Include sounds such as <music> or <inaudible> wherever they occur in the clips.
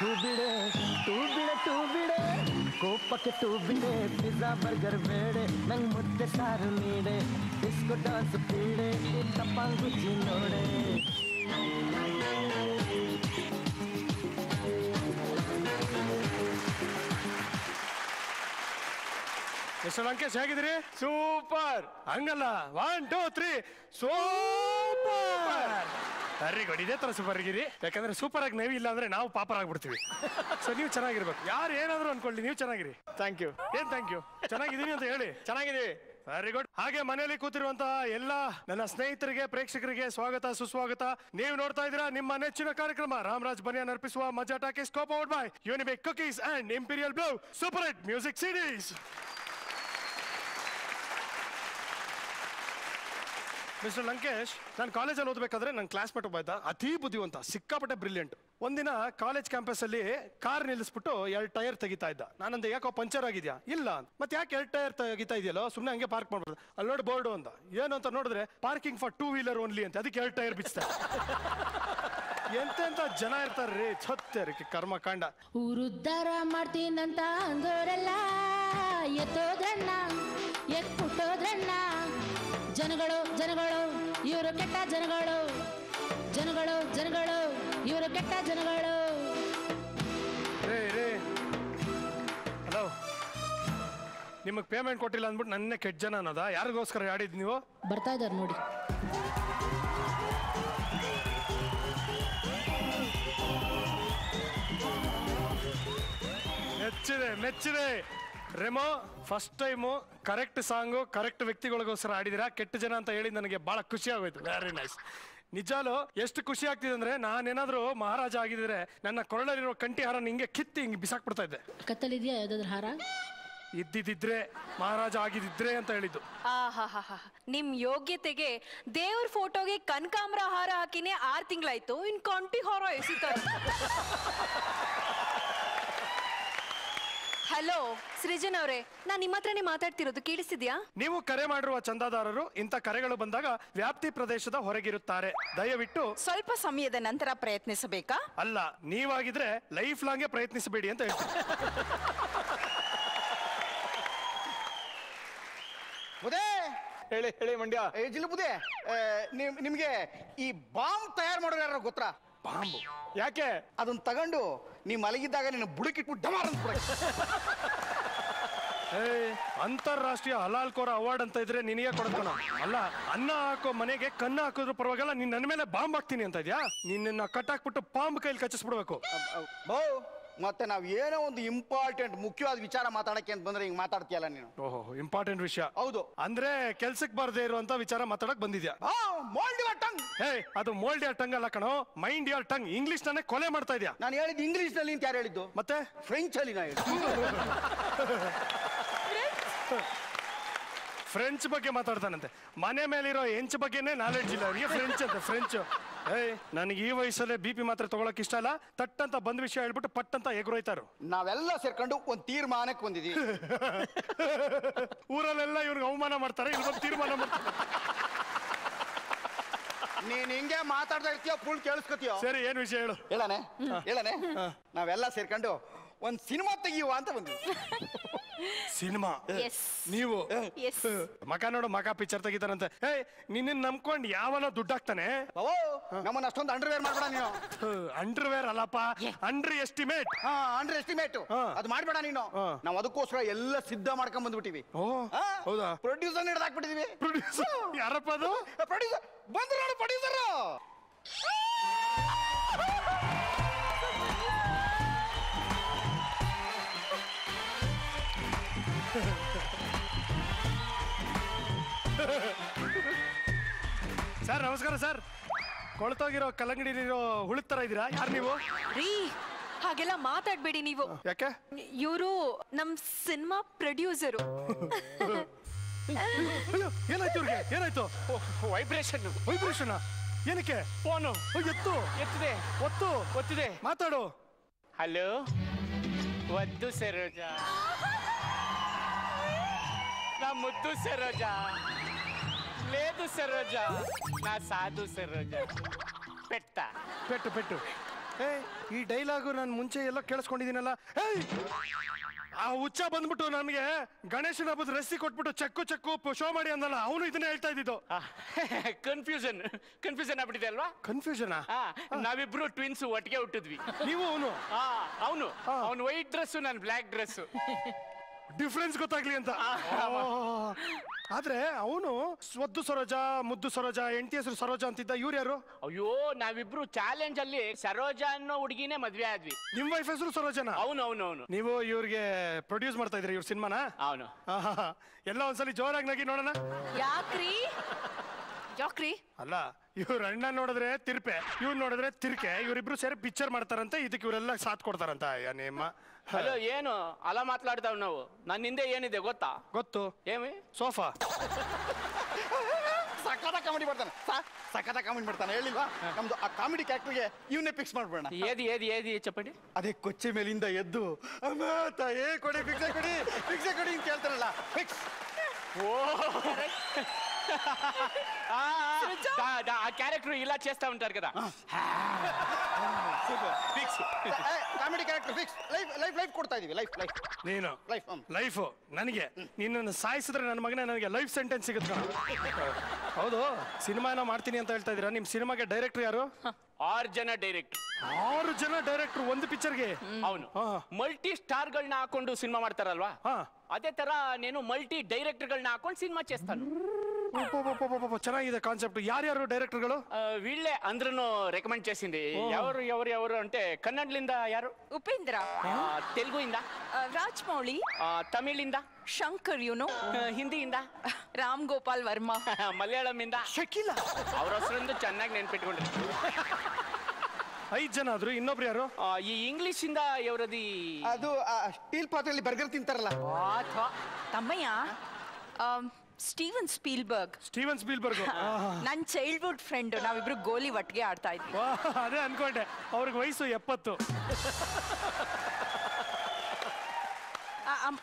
ಛೂ ಬಿಡೆ ಟೂ ಬಿಡೆ ಟೂ ಬಿಡೆ ಕೋಪಕ್ಕೆ ಟೂ ಬಿಡೆ ಪಿಜ್ಜಾ ಬರ್ಗರ್ ಬೇಡೆ ನಂಗ್ ಮುದ್ದೆ ಸಾರು ನೀಡೆ ಡಿಸ್ಕೋ ಡಾನ್ಸ್ ಪೀಡೆ ತಪ್ಪಂಗುಚ್ಚಿ ನೋಡೆ ಮಿಸ್ಟರ್ ಲಂಕೇಶ್ ಹೇಗಿದ್ದೀರಿ ಸೂಪರ್ ಹಂಗಲ್ಲ one two three super very good ಇದೇ ತರ ಸೂಪರ್ ಆಗಿರಿ ಯಾಕಂದ್ರೆ ಸೂಪರ್ ಆಗಿ ನೀವು ಇಲ್ಲ ಅಂದ್ರೆ ನಾವು ಪಾಪರ್ ಆಗ್ಬಿಡ್ತೀವಿ. ಸೊ ನೀವು ಚೆನ್ನಾಗಿರ್ಬೇಕು. ಯಾರು ಏನಾದ್ರು ಅನ್ಕೊಳ್ಳಿ ನೀವು ಚೆನ್ನಾಗಿರಿ. ಥ್ಯಾಂಕ್ ಯು ಏನ್ ಥ್ಯಾಂಕ್ ಯು ಚೆನ್ನಾಗಿದ್ದೀನಿ ಅಂತ ಹೇಳಿ. ಚೆನ್ನಾಗಿದ್ದೀವಿ. ವೆರಿ ಗುಡ್ ಹಾಗೆ ಮನೆಯಲ್ಲಿ ಕೂತಿರುವಂತಹ ಎಲ್ಲ ನನ್ನ ಸ್ನೇಹಿತರಿಗೆ ಪ್ರೇಕ್ಷಕರಿಗೆ ಸ್ವಾಗತ ಸುಸ್ವಾಗತ. ನೀವು ನೋಡ್ತಾ ಇದ್ದೀರಾ ನಿಮ್ಮ ನೆಚ್ಚಿನ ಕಾರ್ಯಕ್ರಮ. ರಾಮರಾಜ್ ಬನಿಯಾನ್ ಅರ್ಪಿಸುವ Majaa talkies co out by Unibic cookies and Imperial Blue super hit music CDs mister Lankesh ನಾನು ಕಾಲೇಜಲ್ಲಿ ಓದಬೇಕಾದ್ರೆ ನನ್ನ ಕ್ಲಾಸ್ಮೇಟ್ ಒಬ್ಬ ಇದ್ದ ಅತಿ ಬುದ್ಧಿವಂತ, ಸಿಕ್ಕಾಪಟ್ಟೆ ಬ್ರಿಲಿಯಂಟ್ ಒಂದಿನ ಕಾಲೇಜ್ ಕ್ಯಾಂಪಸ್ ಅಲ್ಲಿ ಕಾರ್ ನಿಲ್ಲಿಸ್ಬಿಟ್ಟು ಎರಡು ಟೈರ್ ತೆಗಿತಾ ಇದ್ದ. ನಾನಂದ, ಯಾಕೋ ಪಂಚರ್ ಆಗಿದ್ಯಾ? ಇಲ್ಲ. ಮತ್ತೆ ಯಾಕೆ ಎರಡು ಟೈರ್ ತೆಗಿತಾ ಇದೆಯಲ್ಲೋ ಸುಮ್ಮನೆ ಹಂಗೆ ಪಾರ್ಕ್ ಮಾಡ್ಬೋದು ಅಲ್ಲಿ ನೋಡಿ ಬೋರ್ಡು ಅಂತ ಏನು ಅಂತ ನೋಡಿದ್ರೆ parking for two wheeler only ಅಂತ. ಅದಕ್ಕೆ ಎರಡು ಟೈರ್ ಬಿಚ್ತಾ ಎಂತೆಂತ ಜನ ಇರ್ತಾರ್ರಿ ಕರ್ಮ ಕಾಂಡ ಊರುದ್ಧಾರ ಮಾಡ್ತೀನಂತ ಅಂದೋರೆಲ್ಲ ಎತ್ಬಿಟ್ಟೋದ್ರಣ್ಣ ಜನಗಳು ಜನಗಳು ಇವರು ಕೆಟ್ಟ ಜನಗಳು. ಜನಗಳು ಜನಗಳು ಇವರು ಕೆಟ್ಟ ಜನಗಳು. ಹಲೋ ನಿಮಗೆ ಪೇಮೆಂಟ್ ಕೊಟ್ಟಿಲ್ಲ ಅಂದ್ಬಿಟ್ಟು ನನ್ನ ಕೆಟ್ಟ ಜನ ಅನ್ನೋದಾ? ಯಾರಿಗೋಸ್ಕರ ಆಡಿದ್ ನೀವು? ಬರ್ತಾ ಇದ್ದಾರೆ ನೋಡಿ. ಮೆಚ್ಚಿದೆ ಮೆಚ್ಚಿದೆ. Remo first time correct song correct ವ್ಯಕ್ತಿಗಳಿಗೋಸ್ಕರ ಆಡಿದಿರಾ ಕೆಟ್ಟ ಜನ ಅಂತ ಹೇಳಿ ನನಗೆ ಬಹಳ ಖುಷಿ ಆಗೋಯ್ತು. ವೆರಿ ನೈಸ್ ನಿಜಾಲು ಎಷ್ಟು ಖುಷಿ ಆಗ್ತಿದೆ ಅಂದ್ರೆ ನಾನೇನಾದ್ರೂ ಮಹಾರಾಜ ಆಗಿದ್ರೆ ನನ್ನ ಕೊರಳಲ್ಲಿರೋ ಕಂಠಿ ಹಾರ ಹಿಂಗೆ ಕಿತ್ತಿ ಹಿಂಗೆ ಬಿಸಾಕ್ಬಿಡ್ತಾ ಇದ್ದೆ. ಕತ್ತಲಿದೆಯಾ ಯಾವ್ದಾದ್ರು ಹಾರ? ಇದ್ದಿದ್ರೆ ಮಹಾರಾಜ ಆಗಿದ್ದಿದ್ರೆ ಅಂತ ಹೇಳಿದ್ದು. ಆಹಾಹಾಹಾ. ನಿಮ್ ಯೋಗ್ಯತೆಗೆ ದೇವ್ರ ಫೋಟೋಗೆ ಕನಕಾಂಬ್ರ ಹಾರ ಹಾಕಿನೇ ಆರ್ ತಿಂಗಳಾಯ್ತು. ಇನ್ ಕಂಟಿ ಹಾರ ಎಸಿತಾರೆ ಹಲೋ ಸೃಜನ್ ಅವರೇ ನಾನು ನಿಮ್ಮ ಹತ್ರನೇ ಮಾತಾಡ್ತಿರೋದು ಕೇಳಿಸ್ತಿದ್ಯಾ? ನೀವು ಕರೆ ಮಾಡಿರುವ ಚಂದಾದಾರರು ಇಂಥ ಕರೆಗಳು ಬಂದಾಗ ವ್ಯಾಪ್ತಿ ಪ್ರದೇಶದ ಹೊರಗಿರುತ್ತಾರೆ. ದಯವಿಟ್ಟು ಸ್ವಲ್ಪ ಸಮಯದ ನಂತರ ಪ್ರಯತ್ನಿಸಬೇಕಾ? ಅಲ್ಲ ನೀವಾಗಿದ್ರೆ ಲೈಫ್ ಲಾಂಗ್ ಪ್ರಯತ್ನಿಸಬೇಡಿ ಅಂತ ಹೇಳ್ತೀನಿ. ಹೇಳಿ ಹೇಳಿ ಮಂಡ್ಯ. ಏ ಜಿಲ್ಲು ಬುದೇ ಆ, ನಿಮ್ ನಿಮ್ಗೆ ಈ ಬಾಂಬ್ ತಯಾರು ಮಾಡೋರು ಯಾರು ಗೊತ್ತಾ? ಬಾಂಬ್? ಯಾಕೆ? ಅದನ್ನ ತಗೊಂಡು ನೀ ಮಲಗಿದ್ದಾಗ ನಿನ್ನ ಬುಡಕಿಟ್ಬಿಟ್ಟು ಡಮಾರ್ ಅಂತ ಅಂತಾರಾಷ್ಟ್ರೀಯ ಹಲಾಲ್ ಕೋರ ಅವಾರ್ಡ್ ಅಂತ ಇದ್ರೆ ನಿನಗೆ ಕೊಡ್ತಾನ ಅಲ್ಲ ಅನ್ನ ಹಾಕೋ ಮನೆಗೆ ಕನ್ನ ಹಾಕಿದ್ರು ಪರವಾಗಿಲ್ಲ ನಿನ್ನ ನನ್ನ ಮೇಲೆ ಬಾಂಬ್ ಹಾಕ್ತೀನಿ ಅಂತ ಇದ್ಯಾ? ನಿನ್ನ ಕಟ್ಟಾಕ್ಬಿಟ್ಟು ಪಾಂಬ್ ಕೈಲಿ ಕಚ್ಚಿಸ್ಬಿಡ್ಬೇಕು. ಬೋ. ಮತ್ತೆ ನಾವು ಏನೋ ಒಂದು ಇಂಪಾರ್ಟೆಂಟ್ ಮುಖ್ಯವಾದ ವಿಚಾರ ಮಾತಾಡಕ್ಕೆ ಅಂತ ಬಂದ್ರೆ ಹಿಂಗ್ ಮಾತಾಡ್ತೀಯಲ್ಲ ನೀನು? ಓಹೋ ಇಂಪಾರ್ಟೆಂಟ್ ವಿಷಯ. ಹೌದು. ಅಂದ್ರೆ ಕೆಲ್ಸಕ್ಕೆ ಬರದೇ ಇರುವಂತ ವಿಚಾರ ಮಾತಾಡಕ್ ಬಂದಿದ್ಯಾ? ಆ ಮೋಲ್ಡ್ ಟಂಗ್ ಹೇ ಅದು ಮೋಲ್ಡ್ ಯಾರ್ ಟಂಗ್ ಅಲ್ಲ ಕಣೋ ಮೈಂಡ್ ಯಾರ್ ಟಂಗ್ ಇಂಗ್ಲಿಷ್ ನಾನೇ ಕೊಲೆ ಮಾಡ್ತಾ ಇದ್ಯಾ? ನಾನು ಹೇಳಿದ್ದು ಇಂಗ್ಲಿಷ್ನಲ್ಲಿ ಅಂತ ಯಾರು ಹೇಳಿದ್ದು? ಮತ್ತೆ? ಫ್ರೆಂಚ್ ಅಲ್ಲಿ ನಾ ಹೇಳಿದ್ದು. ಫ್ರೆಂಚ್ ಬಗ್ಗೆ ಮಾತಾಡ್ತಾನಂತೆ. ಮನೆ ಮೇಲಿರೋ ಹೆಂಚ್ ಬಗ್ಗೆನೇ ನಾಲೆಡ್ಜ್ ಇಲ್ಲ. ಅವರಿಗೆ ಫ್ರೆಂಚ್ ಅಂತ ಫ್ರೆಂಚ್ ಏಯ್ ನನಗೆ ಈ ವಯಸ್ಸಲ್ಲೇ ಬಿ ಪಿ ಮಾತ್ರ ತಗೊಳಕ್ ಇಷ್ಟ ಇಲ್ಲ ತಟ್ ಅಂತ ಬಂದ್ ವಿಷಯ ಹೇಳ್ಬಿಟ್ಟು ಪಟ್ ಅಂತ ಎಗ್ರೋಯ್ತಾರು. ನಾವೆಲ್ಲ ಸೇರ್ಕೊಂಡು ಒಂದ್ ತೀರ್ಮಾನಕ್ಕೆ ಬಂದಿದೀವಿ. <laughs> ಊರಲ್ಲೆಲ್ಲ ಇವ್ರಿಗೆ ಅವಮಾನ ಮಾಡ್ತಾರೆ ಇವ್ರ ತೀರ್ಮಾನ ಮಾಡ್ತಾರೆ. ನೀನ್ ಹಿಂಗೆ ಮಾತಾಡ್ತಾ ಇರ್ತೀಯ ಫುಲ್ ಕೇಳಿಸ್ಕೊತೀಯ? ಸರಿ ಏನ್ ವಿಷಯ ಹೇಳು. ಹೇಳನೆ ಹೇಳನೆ ನಾವೆಲ್ಲ ಸೇರ್ಕೊಂಡು ಒಂದ್ ಸಿನಿಮಾ ತೆಗಿಯುವ ಅಂತ ಬಂದ್ವಿ <laughs> ಸಿನಿಮಾ. ಎಸ್ ನೀವು. ಮಕ ನೋಡು ಮಕ ಪಿಕ್ಚರ್ ತೆಗಿತಾರಂತೆ ಏ ನಿನ್ನ ನಂಬ್ಕೊಂಡ್ ಯಾವನ ದುಡ್ಡು ಹಾಕ್ತಾನೆ ಬಾವೋ ನಮ್ಮನ್ನ ಅಷ್ಟೊಂದು ಅಂಡರ್ವೇರ್ ಮಾಡ್ಬೇಡ ನೀನು. ಅಂಡರ್ವೇರ್ ಅಲ್ಲಪ್ಪ? ಅಂಡರ್ ಎಸ್ಟಿಮೇಟ್ ಹಾ ಅಂಡರ್ ಎಸ್ಟಿಮೇಟ್ ಹಾ. ಅದು ಮಾಡ್ಬೇಡ ನೀನು. ನಾವು ಅದಕ್ಕೋಸ್ಕರ ಎಲ್ಲ ಸಿದ್ಧ ಮಾಡ್ಕೊಂಡ್ ಬಂದ್ಬಿಟ್ಟಿವಿ. ಹೌದಾ? ಪ್ರೊಡ್ಯೂಸರ್ ಹಿಡ್ದಾಕ್ಬಿಟ್ಟಿದೀವಿ ಪ್ರೊಡ್ಯೂಸರ್ ಯಾರಪ್ಪ ಅದು? ಪ್ರೊಡ್ಯೂಸರ್ ಬಂದ್ರು ಪ್ರೊಡ್ಯೂಸರ್ ಸರ್ ನಮಸ್ಕಾರ ಸರ್. ಕೊಳ್ತೋಗಿರೋ ಕಲ್ಲಂಗಡಿಲಿರೋ ಹುಳುದ್ ತರ ಇದೀರಾ? ಯಾರು ನೀವು? ರೀ ಹಾಗೆಲ್ಲ ಮಾತಾಡ್ಬೇಡಿ ನೀವು. ಯಾಕೆ? ಇವರು ನಮ್ ಸಿನಿಮಾ ಪ್ರೊಡ್ಯೂಸರು. ಏನಾಯ್ತು ಇವ್ರಿಗೆ? ಏನಾಯ್ತು? ವೈಬ್ರೇಷನ್. ವೈಬ್ರೇಷನ್? ಏನಕ್ಕೆ? ಫೋನು. ಓ, ಎತ್ತು. ಎತ್ತಿದೆ. ಒತ್ತು. ಒತ್ತಿದೆ. ಮಾತಾಡು. ಹಲೋ? ಒದ್ದು ಸರೋಜಾ. ನಾ ಮುದ್ದು ಸರೋಜಾ. లేదు సరోజ నా సాధు సరోజ పెట్ట ಪೆಟ್ಟು ಪೆಟ್ಟು ಏ ಈ ಡೈಲಾಗು ನಾನು ಮುಂಚೆ ಎಲ್ಲ ಕೇಳಿಸ್ಕೊಂಡಿದ್ದೀನಲ್ಲ ಏಯ್ ಆ ಹುಚ್ಚ ಬಂದ್ಬಿಟ್ಟು ನನಗೆ ಗಣೇಶನ ಹಬ್ಬದ ರಸ್ತಿ ಕೊಟ್ಬಿಟ್ಟು ಚೆಕ್ಕು ಚೆಕ್ಕು ಶೋ ಮಾಡಿ ಅಂದಲ್ಲ ಅವನು ಇದನ್ನ ಹೇಳ್ತಾ ಇದ್ದಿದ್ದು ಕನ್ಫ್ಯೂಷನ್ ಕನ್ಫ್ಯೂಷನ್ ಆಗ್ಬಿಟ್ಟಿದೆ ಅಲ್ವಾ ಕನ್ಫ್ಯೂಷನಾ ಹಾ ನಾವಿಬ್ರು ಟ್ವಿನ್ಸ್ ಒಟ್ಟಿಗೆ ಹುಟ್ಟಿದ್ವಿ ನೀವು ಅವನು ಹಾ ಅವನು ಅವನು ವೈಟ್ ಡ್ರೆಸ್ ನಾನು ಬ್ಲ್ಯಾಕ್ ಡ್ರೆಸ್ ಡಿಫ್ರೆನ್ಸ್ ಗೊತ್ತಾಗ್ಲಿ ಅಂತ. ಆದ್ರೆ ಅವನು ಸ್ವದ್ದು ಸರೋಜ ಮುದ್ದು ಸರೋಜ ಟಿ ಹೆಸರು ಸರೋಜ ಅಂತಿದ್ದ ಇವ್ರು ಯಾರು? ಅಯ್ಯೋ ನಾವಿಬ್ರು ಚಾಲೆಂಜ್ ಅಲ್ಲಿ ಸರೋಜ ಅನ್ನೋ ಹುಡುಗಿನೇ ಮದ್ವೆ ಆದ್ವಿ. ನಿಮ್ ವೈಫ್ ಹೆಸರು ಸರೋಜನ? ಅವನು ಅವನು ಅವನು ನೀವು ಇವ್ರಿಗೆ ಪ್ರೊಡ್ಯೂಸ್ ಮಾಡ್ತಾ ಇದ್ರಿ ಇವ್ರ ಸಿನಿಮಾನ ಅವನು ಎಲ್ಲ ಒಂದ್ಸಲಿ ಜೋರಾಗಿ ನಗಿ ನೋಡೋಣ. ಯಾಕ್ರಿ? ಯಾಕ್ರಿ? ಅಲ್ಲ ಇವ್ರ ಅಣ್ಣ ನೋಡಿದ್ರೆ ತಿರ್ಪೆ ಇವ್ರು ನೋಡಿದ್ರೆ ತಿರ್ಕೆ ಇವರಿಬ್ರು ಸೇರಿ ಪಿಕ್ಚರ್ ಮಾಡ್ತಾರಂತೆ ಇದಕ್ಕೆ ಇವರೆಲ್ಲ ಸಾಥ್ ಕೊಡ್ತಾರಂತ ಅಯ್ಯ ನಿಮ್ಮ. ಹಲೋ ಏನು ಅಲ ಮಾತಾಡ್ತಾವ್ ನಾವು ನನ್ನ ಹಿಂದೆ ಏನಿದೆ ಗೊತ್ತಾ ಗೊತ್ತು ಏಮಿ ಸೋಫಾ ಸಖತ ಕಾಮಿಡಿ ಮಾಡ್ತಾನೆ ಸಾ- ಸಖತ ಕಾಮಿಡಿ ಮಾಡ್ತಾನೆ ಹೇಳಿಲ್ವಾ ನಮ್ದು ಆ ಕಾಮಿಡಿ ಕ್ಯಾರೆಕ್ಟರ್ಗೆ ಇವನ್ನೇ ಫಿಕ್ಸ್ ಮಾಡ್ಬೇಡ ಏದಿ ಏದಿ ಏದಿ ಚಪ್ಪಟಿ ಅದೇ ಕೊಚ್ಚೆ ಮೇಲಿಂದ ಎದ್ದು ಅಮ್ಮ ತಾಯೇ ಕೊಡಿ ಭಿಕ್ಷೆ ಕೊಡಿ ಭಿಕ್ಷೆ ಕೊಡಿ ಅಂತ ಕೇಳ್ತಾರಲ್ಲ ಫಿಕ್ಸ್ ఆ, దా- దా- ఆ క్యారెక్టర్ ఇలా చేస్తా ఉంటారు కదా fix comedy character fix life life life ಕೊಡ್ತಾ ಇದೀವಿ. ಲೈಫ್ ಲೈಫ್ ನೀನು? ಲೈಫ್ ಲೈಫ್ ನನಗೆ. ನಿನ್ನನ್ನು ಸಾಯಿಸಿದ್ರೆ ನನ್ನ ಮಗನೇ ನನಗೆ ಲೈಫ್ ಸೆಂಟೆನ್ಸ್ ಸಿಗುತ್ತೆ. ಹೌದು ಸಿನಿಮಾನ ಮಾಡ್ತೀನಿ ಅಂತ ಹೇಳ್ತಾ ಇದೀರಾ ನಿಮ್ಮ ಸಿನಿಮಾಗೆ ಡೈರೆಕ್ಟರ್ ಯಾರು? ಆರು ಜನ ಡೈರೆಕ್ಟರ್ ಆರು ಜನ ಡೈರೆಕ್ಟರ್ ಒಂದು ಪಿಕ್ಚರ್ಗೆ ಅವನು ಮಲ್ಟಿ ಸ್ಟಾರ್ ಗಳನ್ನ ಹಾಕೊಂಡು ಸಿನಿಮಾ ಮಾಡ್ತಾರಲ್ವಾ? ಅದೇ ತರ ನೀನು ಮಲ್ಟಿ ಡೈರೆಕ್ಟರ್ ಗಳನ್ನ ಹಾಕೊಂಡು ಸಿನಿಮಾ ಚೇಸ್ತಾನು ಚೆನ್ನಾಗಿದೆ ಕಾನ್ಸೆಪ್ಟ್ ಯಾರು ಯಾರು ಡೈರೆಕ್ಟರ್ಗಳು వీళ్ళే ಅಂದ್ರೂ ರೆಕಮೆಂಡ್ చేసింది. ఎవరు ఎవరు ఎవరు ಅಂತೆ? ಕನ್ನಡಲಿಂದ ಯಾರು? ಉಪೇಂದ್ರ. ತೆಲುಗುಯಿಂದ. ರಾಜ್ಮೌಳಿ. ತಮಿಳಿಂದ. ಶಂಕರ್ ಯುನು ಹಿಂದಿಯಿಂದ. ರಾಮ್ ಗೋಪಾಲ್ ವರ್ಮಾ. ಮಲಯಾಳಂ ಇಂದ ಶಕೀಲ. ಅವ್ರ ಹೆಸರಿಂದ ಚೆನ್ನಾಗಿ ನೆನ್ಪಿಟ್ಕೊಂಡ್ರಿ ಐದ್ ಜನ ಆದ್ರು ಇನ್ನೊಬ್ರು ಯಾರು? ಈ ಇಂಗ್ಲಿಷ್ ಇಂದ ಇವರದಿ ಅದು ಸ್ಟೀಲ್ ಪಾತ್ರೆಯಲ್ಲಿ ಬರ್ಗರ್ ತಿಂತಾರಲ್ಲ. ತಮ್ಮಯ್ಯ ಸ್ಟೀವನ್ ಸ್ಪೀಲ್ಬರ್ಗ್ ಸ್ಟೀವನ್ ಸ್ಪೀಲ್ಬರ್ಗ್ ನನ್ನ ಚೈಲ್ಡ್ಹುಡ್ ಫ್ರೆಂಡ್ ನಾವಿಬ್ರು ಗೋಲಿ ಒಟ್ಟಿಗೆ ಆಡ್ತಾ ಇದ್ವಿ. ಅದೇ ಅನ್ಕೊಂಡೆ. ಅವ್ರಿಗೆ ವಯಸ್ಸು ಎಪ್ಪತ್ತು.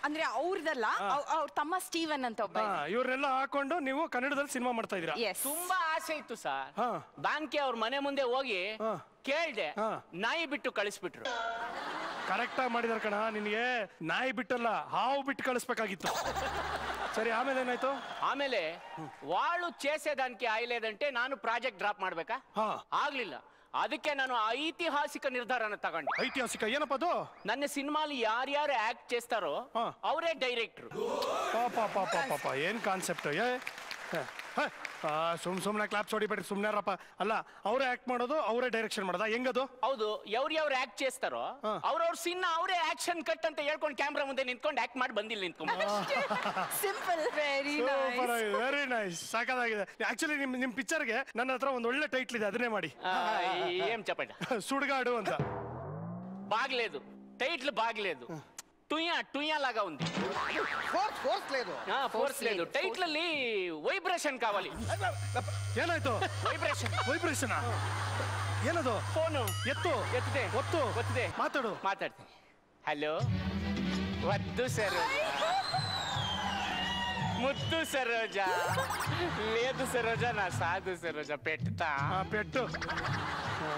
ಅಂದ್ರೆ ಅವ್ರದಲ್ಲ ಅವ್ರ ತಮ್ಮ ಸ್ಟೀವನ್ ಅಂತ ಒಬ್ಬ ಇವ್ರನ್ನೆಲ್ಲ ಹಾಕೊಂಡು ನೀವು ಕನ್ನಡದಲ್ಲಿ ಸಿನಿಮಾ ಮಾಡ್ತಾ ಇದೀರಾ ಎಸ್ ತುಂಬಾ ಆಸೆ ಇತ್ತು ಸರ್. ಹಾ. ಬ್ಯಾಂಕ್ಗೆ ಅವ್ರ ಮನೆ ಮುಂದೆ ಹೋಗಿ ಕೇಳಿದೆ. ನಾಯಿ ಬಿಟ್ಟು ಕಳಿಸ್ಬಿಟ್ರು. ಕರೆಕ್ಟ್ ಆಗಿ ಮಾಡಿದಾರ ಕಣ ನಿನಗೆ ನಾಯಿ ಬಿಟ್ಟಲ್ಲ ಹಾವು ಬಿಟ್ಟು ಕಳಿಸ್ಬೇಕಾಗಿತ್ತು. ಸರಿ ಆಮೇಲೆ ಏನಾಯ್ತು ಆಮೇಲೆ వాళ్ళు చేసేదానికి ఆయలేదంటే ನಾನು ಪ್ರಾಜೆಕ್ಟ್ ಡ್ರಾಪ್ ಮಾಡ್ಬೇಕಾ ಹಾ ಆಗ್ಲಿಲ್ಲ ಅದಕ್ಕೆ ನಾನು ಐತಿಹಾಸಿಕ ನಿರ್ಧಾರನ ತಗೊಂಡೆ ಐತಿಹಾಸಿಕ ಏನಪ್ಪ ಅದು ನನ್ನ ಸಿನಿಮಾಲಿ ಯಾರ್ಯಾರು ಆಕ್ಟ್ చేస్తారో ಹಾ. ಅವರೇ ಡೈರೆಕ್ಟ್ರು ಪಾಪ ಪಾಪ ಪಾಪ ಏನ್ ಕಾನ್ಸೆಪ್ಟ್ ಏ ಹೇ, ಹೇ, ಆ, ಸುಮ್ ಸುಮ್ನೆ ಕ್ಲಾಪ್ಸ್ ಹೊಡಿಬೇಡ್ರಿ ಸುಮ್ನೆರಪ್ಪ ಅಲ್ಲ ಅವರೇ ಆಕ್ಟ್ ಮಾಡೋದು ಅವರೇ ಡೈರೆಕ್ಷನ್ ಮಾಡೋದ ಹೆಂಗದು ಹೌದು ಎವ್ರು ಯಾವ್ರು ಆಕ್ಟ್ చేస్తారో ಹಾ. ಅವ್ರವ್ರ ಸಿನ್ನ ಅವರೇ ಆಕ್ಷನ್ ಕಟ್ ಅಂತ ಹೇಳ್ಕೊಂಡು ಕ್ಯಾಮ್ರಾ ಮುಂದೆ ನಿಂತ್ಕೊಂಡು ಆಕ್ಟ್ ಮಾಡಿ ಬಂದಿಲ್ಲ ನಿಂತ್ಕೊಂಡು simple very nice very nice ಸಾಕಾಗಿದೆ ಆಕ್ಚುಲಿ ನಿಮ್ ನಿಮ್ ಪಿಕ್ಚರ್ಗೆ ನನ್ನ ಹತ್ರ ಒಂದು ಒಳ್ಳೆ ಟೈಟ್ಲ್ ಇದೆ ಅದನ್ನೇ ಮಾಡಿ ఏం చెప్పండి <laughs> ಸುಡ್ಗಾಡು ಅಂತ బాగలేదు టైటిల్ బాగలేదు టుయా టుయా లాగా ఉంది ಫೋರ್ಸ್ ಫೋರ್ಸ್ లేదు ఫోర్స్ లేదు టైటిల్ ಅಲ್ಲಿ వైబ్రేషన్ కావాలి ಏನಾಯ್ತು వైబ్రేషన్ ವೈಬ್ರೇಷನ್ ಏನದು ಫೋನು ಎತ್ತು ಎತ್ತಿದೆ ಒತ್ತು ಒತ್ತಿದೆ ಮಾತಾಡು మాట్లాడుతుంది హలో వద్దు సరోజా ముద్దు సరోజా లేదు సరోజా నా సాధు సరోజా పెట్టుతా ಆ, ಪೆಟ್ಟು ಆ,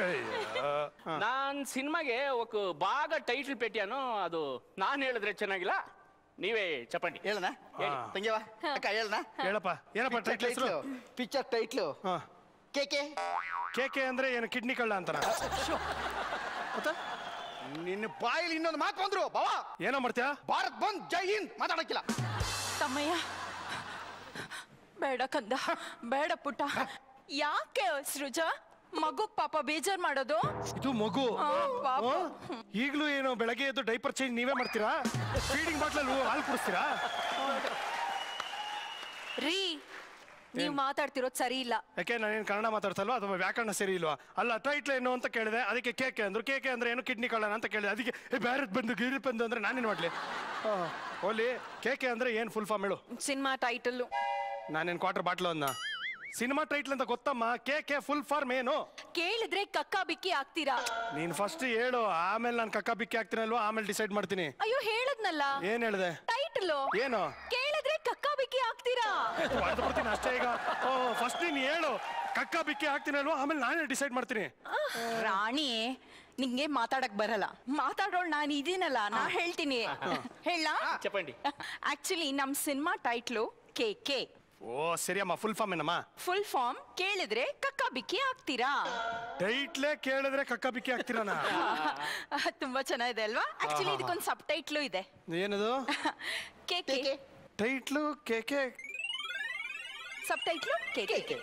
ಅಯ್ಯೋ. ಆ, ನಾನ್ ಸಿನಿಮಾಗೆ ఒక బాగా టైటిల్ పెట్టాను ಅದು ನಾನು ಹೇಳಿದ್ರೆ ಚೆನ್ನಾಗಿಲ್ಲ ನೀವೇ చెప్పండి ಹೇಳಣ ಹೇಳಿ. ತಂಗ್ಯವ ಅಕ್ಕ ಹೇಳಣ ಹೇಳಪ್ಪ ಏನಪ್ಪ ಟೈಟ್ಲ್ ಹೆಸರು ಪಿಕ್ಚರ್ ಟೈಟ್ಲು ಹಾ ಕೆ ಕೆ ಕೆ ಕೆ ಅಂದ್ರೆ ಏನು ಕಿಡ್ನಿ ಕಳ್ಳ ಅಂತಾನ ಮತ್ತೆ ನಿನ್ನ ಬಾಯಲ್ಲಿ ಇನ್ನೊಂದು ಮಾತು ಬಂದ್ರು ಬಾವ ಏನೋ ಮಾಡ್ತೀಯಾ ಭಾರತ್ ಬಂದ್ ಜೈ ಹಿಂದ್ ಮಾತಾಡಕ್ಕಿಲ್ಲ ತಮ್ಮಯ್ಯ ಬೇಡ ಕಂದ ಬೇಡ ಪುಟ್ಟ. ಯಾಕೆ ಸೃಜ? ಮಗು ಪಾಪ ಬೇಜಾರ್ ಮಾಡೋದು? ಇದು ಮಗು. ಆ, ಪಾಪ. ಈಗಲೂ ಈಗ್ಲೂ ಏನು ಬೆಳಗ್ಗೆ ಎದ್ದು ಡೈಪರ್ ಚೇಂಜ್ ನೀವೇ ಮಾಡ್ತೀರಾ? ಫೀಡಿಂಗ್ ಬಾಟ್ಲಲ್ಲಿ ಹಾಲು ಕುಡಿಸ್ತೀರಾ? ರೀ ನೀವ್ ಮಾತಾಡ್ತಿರೋದು ಸರಿ ಇಲ್ಲ. ಯಾಕೆ ನಾನೇನು ಕನ್ನಡ ಮಾತಾಡ್ತಲ್ವಾ ಅಥವಾ ವ್ಯಾಕರಣ ಸರಿ ಇಲ್ವಾ? ಅಲ್ಲ ಟೈಟ್ಲ್ ಏನು ಅಂತ ಕೇಳಿದೆ. ಅದಕ್ಕೆ ಕೇಕೆ ಅಂದ್ರು. ಕೇಕೆ ಅಂದ್ರೆ ಏನು? ಕಿಡ್ನಿ ಕಳ್ಳನ ಅಂತ ಕೇಳಿದೆ. ಅದಕ್ಕೆ ಏ ಬ್ಯಾರದ್ ಬಂದು ಗಿರಿ ಬಂದು ಅಂದ್ರೆ ನಾನೇನು ಮಾಡ್ಲಿ? ಓಲಿ ಕೆ ಕೇಕೆ ಅಂದ್ರೆ ಏನು ಫುಲ್ ಫಾರ್ಮ್ ಹೇಳು. ಸಿನಿಮಾ ಟೈಟಲ್ಲು ನಾನೇನು ಕ್ವಾರ್ಟರ್ ಬಾಟ್ಲು ಅನ್ನ? ಸಿನಿಮಾ ಟೈಟ್ಲ್ ಅಂತ ಗೊತ್ತಮ್ಮ. ಕೇಕೆ ಫುಲ್ ಫಾರ್ಮ್ ಏನು? ಕೇಳಿದ್ರೆ ಕಕ್ಕ ಬಿಕ್ಕಿ ಆಗ್ತೀರಾ ನೀನ್ ಫಸ್ಟ್ ಹೇಳು. ಆಮೇಲೆ ನಾನು ಕಕ್ಕ ಬಿಕ್ಕಿ ಆಗ್ತೀನಲ್ವಾ ಆಮೇಲೆ ಡಿಸೈಡ್ ಮಾಡ್ತೀನಿ. ಅಯ್ಯೋ ಹೇಳದ್ನಲ್ಲ. ಏನ್ ಹೇಳಿದೆ? ಟೈಟಲ್ ಏನು? ಕಕ್ಕ ಬಿಕ್ಕಿ ಹಾಕ್ತೀರಾ ಅಷ್ಟೇ ಈಗ. ಓ ಫಸ್ಟ್ ನೀನು ಹೇಳು. ಕಕ್ಕ ಬಿಕ್ಕಿ ಹಾಕ್ತೀನಿ ಆಮೇಲೆ ನಾನೇ ಡಿಸೈಡ್ ಮಾಡ್ತೀನಿ. ರಾಣಿ ನಿಂಗೆ ಮಾತಾಡಕ್ ಬರಲ್ಲ. ಮಾತಾಡೋಳು ನಾನು ಇದೀನಲ್ಲ ನಾ ಹೇಳ್ತೀನಿ. ಹೇಳ? ಚಪ್ಪಂಡಿ ಆಕ್ಚುಲಿ ನಮ್ ಸಿನಿಮಾ ಟೈಟ್ಲು ಕೆ ಕೆ ಓ ಸರಿ ಅಮ್ಮ ಫುಲ್ ಫಾರ್ಮ್ ಏನಮ್ಮ? ಫುಲ್ ಫಾರ್ಮ್ ಕೇಳಿದ್ರೆ ಕಕ್ಕ ಬಿಕ್ಕಿ ಹಾಕ್ತೀರಾ ಟೈಟ್ಲೆ ಕೇಳಿದ್ರೆ ಕಕ್ಕ ಬಿಕ್ಕಿ ಹಾಕ್ತೀರಾನ <laughs> ತುಂಬಾ ಚೆನ್ನಾಗಿದೆ ಅಲ್ವಾ? ಆಕ್ಚುಲಿ ಇದಕ್ಕೊಂದು ಸಬ್ ಟೈಟ್ಲು ಇದೆ. ಏನದು? <laughs> K K title K K subtitle K K.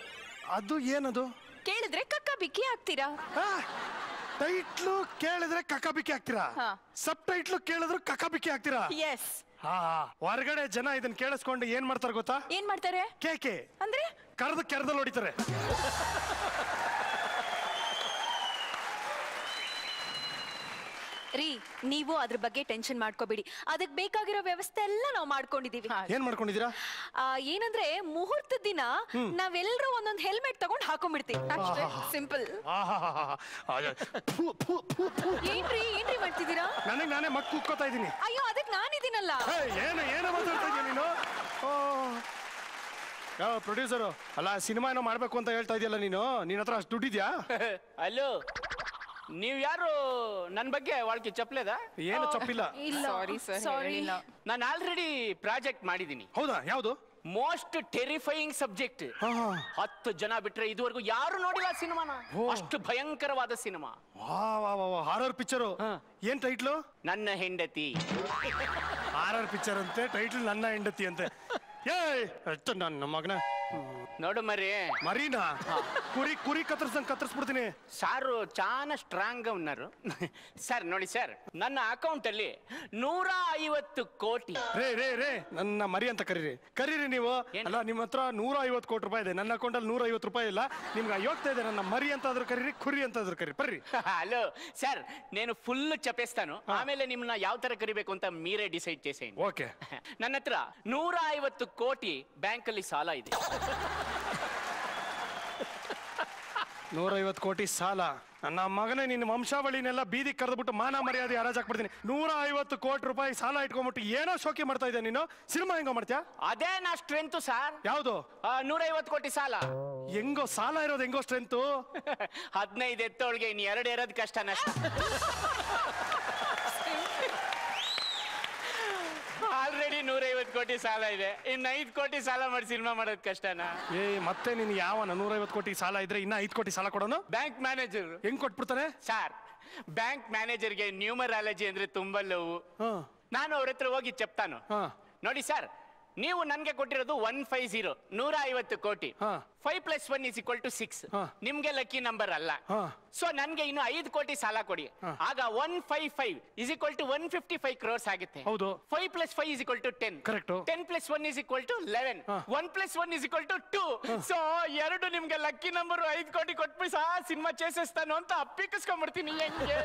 ಅದು ಏನದು? ಕೇಳಿದ್ರೆ ಕಕ್ಕ ಬಿಕ್ಕಿ ಆಗ್ತೀರಾ ಟೈಟ್ಲು ಕೇಳಿದ್ರೆ ಕಕ್ಕ ಬಿಕ್ಕಿ ಹಾಕ್ತೀರಾ? ಸಬ್ ಟೈಟ್ಲು ಕೇಳಿದ್ರು ಕಕ್ಕ ಬಿಕ್ಕಿ ಹಾಕ್ತೀರಾ? ಎಸ್ ಹಾ ಹೊರಗಡೆ ಜನ ಇದನ್ನ ಕೇಳಿಸ್ಕೊಂಡು ಏನ್ ಮಾಡ್ತಾರೆ ಗೊತ್ತಾ? ಏನ್ ಮಾಡ್ತಾರೆ? ಕೆ. ಅಂದ್ರೆ? ಕರೆದು ಕೆರೆದಲ್ಲಿ ಹೊಡಿತಾರೆ. ರೀ ನೀವು ಅದ್ರ ಬಗ್ಗೆ ಟೆನ್ಷನ್ ಮಾಡ್ಕೋಬೇಡಿ. ಅದಕ್ಕೆ ಬೇಕಾಗಿರೋ ವ್ಯವಸ್ಥೆ ಎಲ್ಲ ನಾವು ಮಾಡ್ಕೊಂಡಿದೀವಿ. ಏನ್ ಮಾಡ್ಕೊಂಡಿದೀರಾ ಆ, ಏನಂದ್ರೆ ಮುಹೂರ್ತ ದಿನ ನಾವೆಲ್ಲರೂ ಒಂದೊಂದು ಹೆಲ್ಮೆಟ್ ತಗೊಂಡ್ ಹಾಕೊಂಡ್ಬಿಡ್ತೀವಿ. ಅಷ್ಟೇ ಸಿಂಪಲ್ ಆಹಾಹಾಹಾ. ಅಯ್ಯೋ, ಫು, ಫು, ಫು, ಫು. ಏನ್ರಿ ಏನ್ರಿ ಮಾಡ್ತಿದ್ದೀರಾ? ನನಗ್ ನಾನೇ ಮಕ್ ಕುಕ್ಕೋತಾ ಇದ್ದೀನಿ. ಅಯ್ಯೋ ಅದಕ್ಕೆ ನಾನಿದ್ದೀನಲ್ಲ ಹೇ, ಏನು ಏನು ಮಾತಾಡ್ತಾ ಇದೀಯ ನೀನು? ಓ. ಯಾವ ಪ್ರೊಡ್ಯೂಸರು ಅಲ್ಲ ಸಿನಿಮಾ ಏನೋ ಮಾಡ್ಬೇಕು ಅಂತ ಹೇಳ್ತಾ ಇದೆಯಲ್ಲ ನೀನು? ನಿನ್ನ ಹತ್ರ ಅಷ್ಟು ದುಡ್ಡಿದ್ಯಾ? <laughs> ಅಲ್ಲೋ ನೀವ್ ಯಾರು? ನನ್ ಬಗ್ಗೆ ವಾಳ್ಕಿ ಚಪ್ಲೇದ? ಏನು ಚಪ್ಪಿಲ್ಲ. ಇಲ್ಲ. ಸಾರಿ ಸರ್ ಸಾರಿ ನಾನು ಆಲ್ರೆಡಿ ಪ್ರಾಜೆಕ್ಟ್ ಮಾಡಿದೀನಿ. ಹೌದಾ? ಯಾವುದು? ಮೋಸ್ಟ್ ಟೆರಿಫೈಯಿಂಗ್ ಸಬ್ಜೆಕ್ಟ್ ಹಾ, ಹಾ. ಹತ್ತು ಜನ ಬಿಟ್ರೆ ಇದುವರೆಗೂ ಯಾರು ನೋಡಿಲ್ಲ ಸಿನಿಮಾನ? ಅಷ್ಟು ಭಯಂಕರವಾದ ಸಿನಿಮಾ. ವಾ ವಾ ವಾ ಹಾರರ್ ಪಿಕ್ಚರು ಏನ್ ಟೈಟ್ಲು ನನ್ನ ಹೆಂಡತಿ. ಹಾರರ್ ಪಿಕ್ಚರ್ ಅಂತೆ ಟೈಟ್ಲ್ ನನ್ನ ಹೆಂಡತಿ ಅಂತೆ. ಏಯ್ ಅಷ್ಟು ನನ್ನ ಮಗನ. ನೋಡು ಮರಿ. ಮರೀನಾ? ಕುರಿ ಕುರಿ ಕತ್ತರಿಸ್ದಂಗೆ ಕತ್ತರಿಸ್ಬಿಡ್ತೀನಿ. ಸಾರು ಚಾನ ಸ್ಟ್ರಾಂಗ್ ಅವ್ನರು ಸರ್ ನೋಡಿ ಸರ್ ನನ್ನ ಅಕೌಂಟ್ ಅಲ್ಲಿ ನೂರ ಐವತ್ತು ಕೋಟಿ. ರೇ ರೇ ರೇ ನನ್ನ ಮರಿ ಅಂತ ಕರೀರಿ. ಕರೀರಿ ನೀವು. ಅಲ್ಲ ನಿಮ್ಮ ಹತ್ರ ನೂರ ಐವತ್ತು ಕೋಟಿ ರೂಪಾಯಿ ಇದೆ. ನನ್ನ ಅಕೌಂಟಲ್ಲಿ ನೂರ ಐವತ್ತು ರೂಪಾಯಿ ಇಲ್ಲ. ನಿಮ್ಗೆ ಯೋಗ್ತಾ ಇದೆ. ನನ್ನ ಮರಿ ಅಂತ ಆದ್ರೂ ಕರೀರಿ ಕುರಿ ಅಂತ ಆದ್ರೂ ಕರೀರಿ. ಬರ್ರಿ. <laughs> ಹಲೋ ಸರ್ ನೀನು ಫುಲ್ ಚಪೇಸ್ತಾನು. ಆಮೇಲೆ ನಿಮ್ಮನ್ನ ಯಾವ ತರ ಕರಿಬೇಕು ಅಂತ ಮೀರೇ ಡಿಸೈಡ್ ಚೇಸೇನ್ ಓಕೆ ನನ್ನ ಹತ್ರ ನೂರ ಐವತ್ತು ಕೋಟಿ ಬ್ಯಾಂಕ್ ಅಲ್ಲಿ ಸಾಲ ಇದೆ. <laughs> ನೂರೈವತ್ತು ಕೋಟಿ ಸಾಲ. ನನ್ನ ಮಗನೇ ನಿನ್ನ ವಂಶಾವಳಿನೆಲ್ಲ ಬೀದಿ ಕರೆದ್ಬಿಟ್ಟು ಮಾನ ಮರ್ಯಾದೆ ಹರಾಜಾಕ್ಬಿಡ್ತೀನಿ ನೂರ ಐವತ್ತು ಕೋಟಿ ರೂಪಾಯಿ ಸಾಲ ಇಟ್ಕೊಂಡ್ಬಿಟ್ಟು ಏನೋ ಶೋಕಿ ಮಾಡ್ತಾ ಇದ್ದೆ ನೀನು? ಸಿನಿಮಾ ಹೆಂಗೋ ಮಾಡ್ತೀಯಾ? ಅದೇ ನಾ ಸ್ಟ್ರೆಂತ್ ಸರ್ ಯಾವುದು? ನೂರ ಐವತ್ತು ಕೋಟಿ ಸಾಲ. ಹೆಂಗೋ ಸಾಲ ಇರೋದು ಹೆಂಗೋ ಸ್ಟ್ರೆಂತು <laughs> ಹದಿನೈದು ಎತ್ತೋಳ್ಗೆ ಇನ್ನು ಎರಡು ಇರೋದು ಕಷ್ಟ <laughs> ಆಲ್ರೆಡಿ ನೂರೈವತ್ತು ಕೋಟಿ ಸಾಲ ಇದೆ. ಇನ್ನು ಐದು ಕೋಟಿ ಸಾಲ ಮಾಡಿ ಸಿನಿಮಾ ಮಾಡೋದು ಕಷ್ಟನಾ? ಏ ಮತ್ತೆ ನೀನು ಯಾವನ ನೂರೈವತ್ತು ಕೋಟಿ ಸಾಲ ಇದ್ರೆ ಇನ್ನ ಐದು ಕೋಟಿ ಸಾಲ ಕೊಡೋನು? ಬ್ಯಾಂಕ್ ಮ್ಯಾನೇಜರ್ ಹೆಂಗ್ ಕೊಟ್ಬಿಡ್ತಾನೆ? ಸಾರ್ ಬ್ಯಾಂಕ್ ಮ್ಯಾನೇಜರ್ಗೆ ನ್ಯೂಮರಾಲಜಿ ಅಂದ್ರೆ ತುಂಬಾ ಲವ್ ನಾನು ಅವ್ರ ಹತ್ರ ಹೋಗಿ ಚೆಪ್ತಾನು. ಹಾ. ನೋಡಿ ಸರ್ ನೀವು ನನ್ಗೆ ಕೊಟ್ಟಿರೋದು ಒನ್ ಫೈವ್ ಜೀರೋ ನೂರ ಐವತ್ತು ಕೋಟಿ. ಹಾ. Five plus one is equal to six. ನಿಮ್ಗೆ ಲಕ್ಕಿ ನಂಬರ್ ಅಲ್ಲ. ಸೊ ನನ್ಗೆ ಇನ್ನು ಐದು ಕೋಟಿ ಸಾಲ ಕೊಡಿ. ಆಗ one five five is equal to one fifty five crores ಆಗುತ್ತೆ. ಹೌದು. Five plus five is equal to ten correct ten plus one is equal to eleven. One plus one is equal to two two ಎರಡು ನಿಮ್ಗೆ lucky number ಐದು ಕೋಟಿ ಕೊಟ್ಬಿಟ್ಟು ಸಹ cinema ಚೇಸಿಸ್ತಾನು ಅಂತ ಅಪ್ಪಿಕಿಸ್ಕೊಂಡ್ಬಿಡ್ತೀನಿ ಹೆಂಗೆ?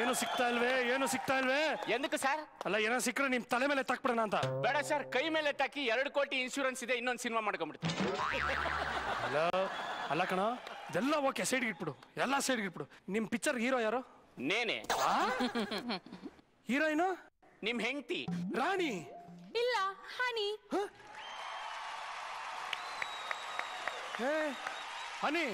ಏನು ಸಿಗ್ತಾ ಇಲ್ವೇ? ಏನು ಸಿಗ್ತಾ ಇಲ್ವೇ? ಎಂದಕ್ಕೆ ಸರ್ ಅಲ್ಲ ಏನೋ ಸಿಕ್ಕರೆ ನಿಮ್ ತಲೆ ಮೇಲೆ ತಕ್ಬಿಡೋಣ ಅಂತ. ಬೇಡ ಸರ್ ಕೈ ಮೇಲೆ ತಾಕಿ ಎರಡು ಕೋಟಿ ಇನ್ಶೂರೆನ್ಸ್ ಇದೆ ಇನ್ನೊಂದು ಸಿನಿಮಾ ಮಾಡ್ಕೊಂಡ್ಬಿಡ್ತೀನಿ. ಅಲ್ಲ ಅಲ್ಲ ಕಣ ಇದೆಲ್ಲ ಓಕೆ ಸೈಡ್ಗೆ ಇಟ್ಬಿಡು. ಎಲ್ಲ ಸೈಡ್ಗೆ ಇಟ್ಬಿಡು. ನಿಮ್ ಪಿಕ್ಚರ್ ಹೀರೋ ಯಾರು? ನೇನೆ. ಹೀರೋಯಿನು ನಿಮ್ ಹೆಂಡತಿ. ರಾಣಿ? ಇಲ್ಲ ಹನಿ. ಹೇ? ಹನಿ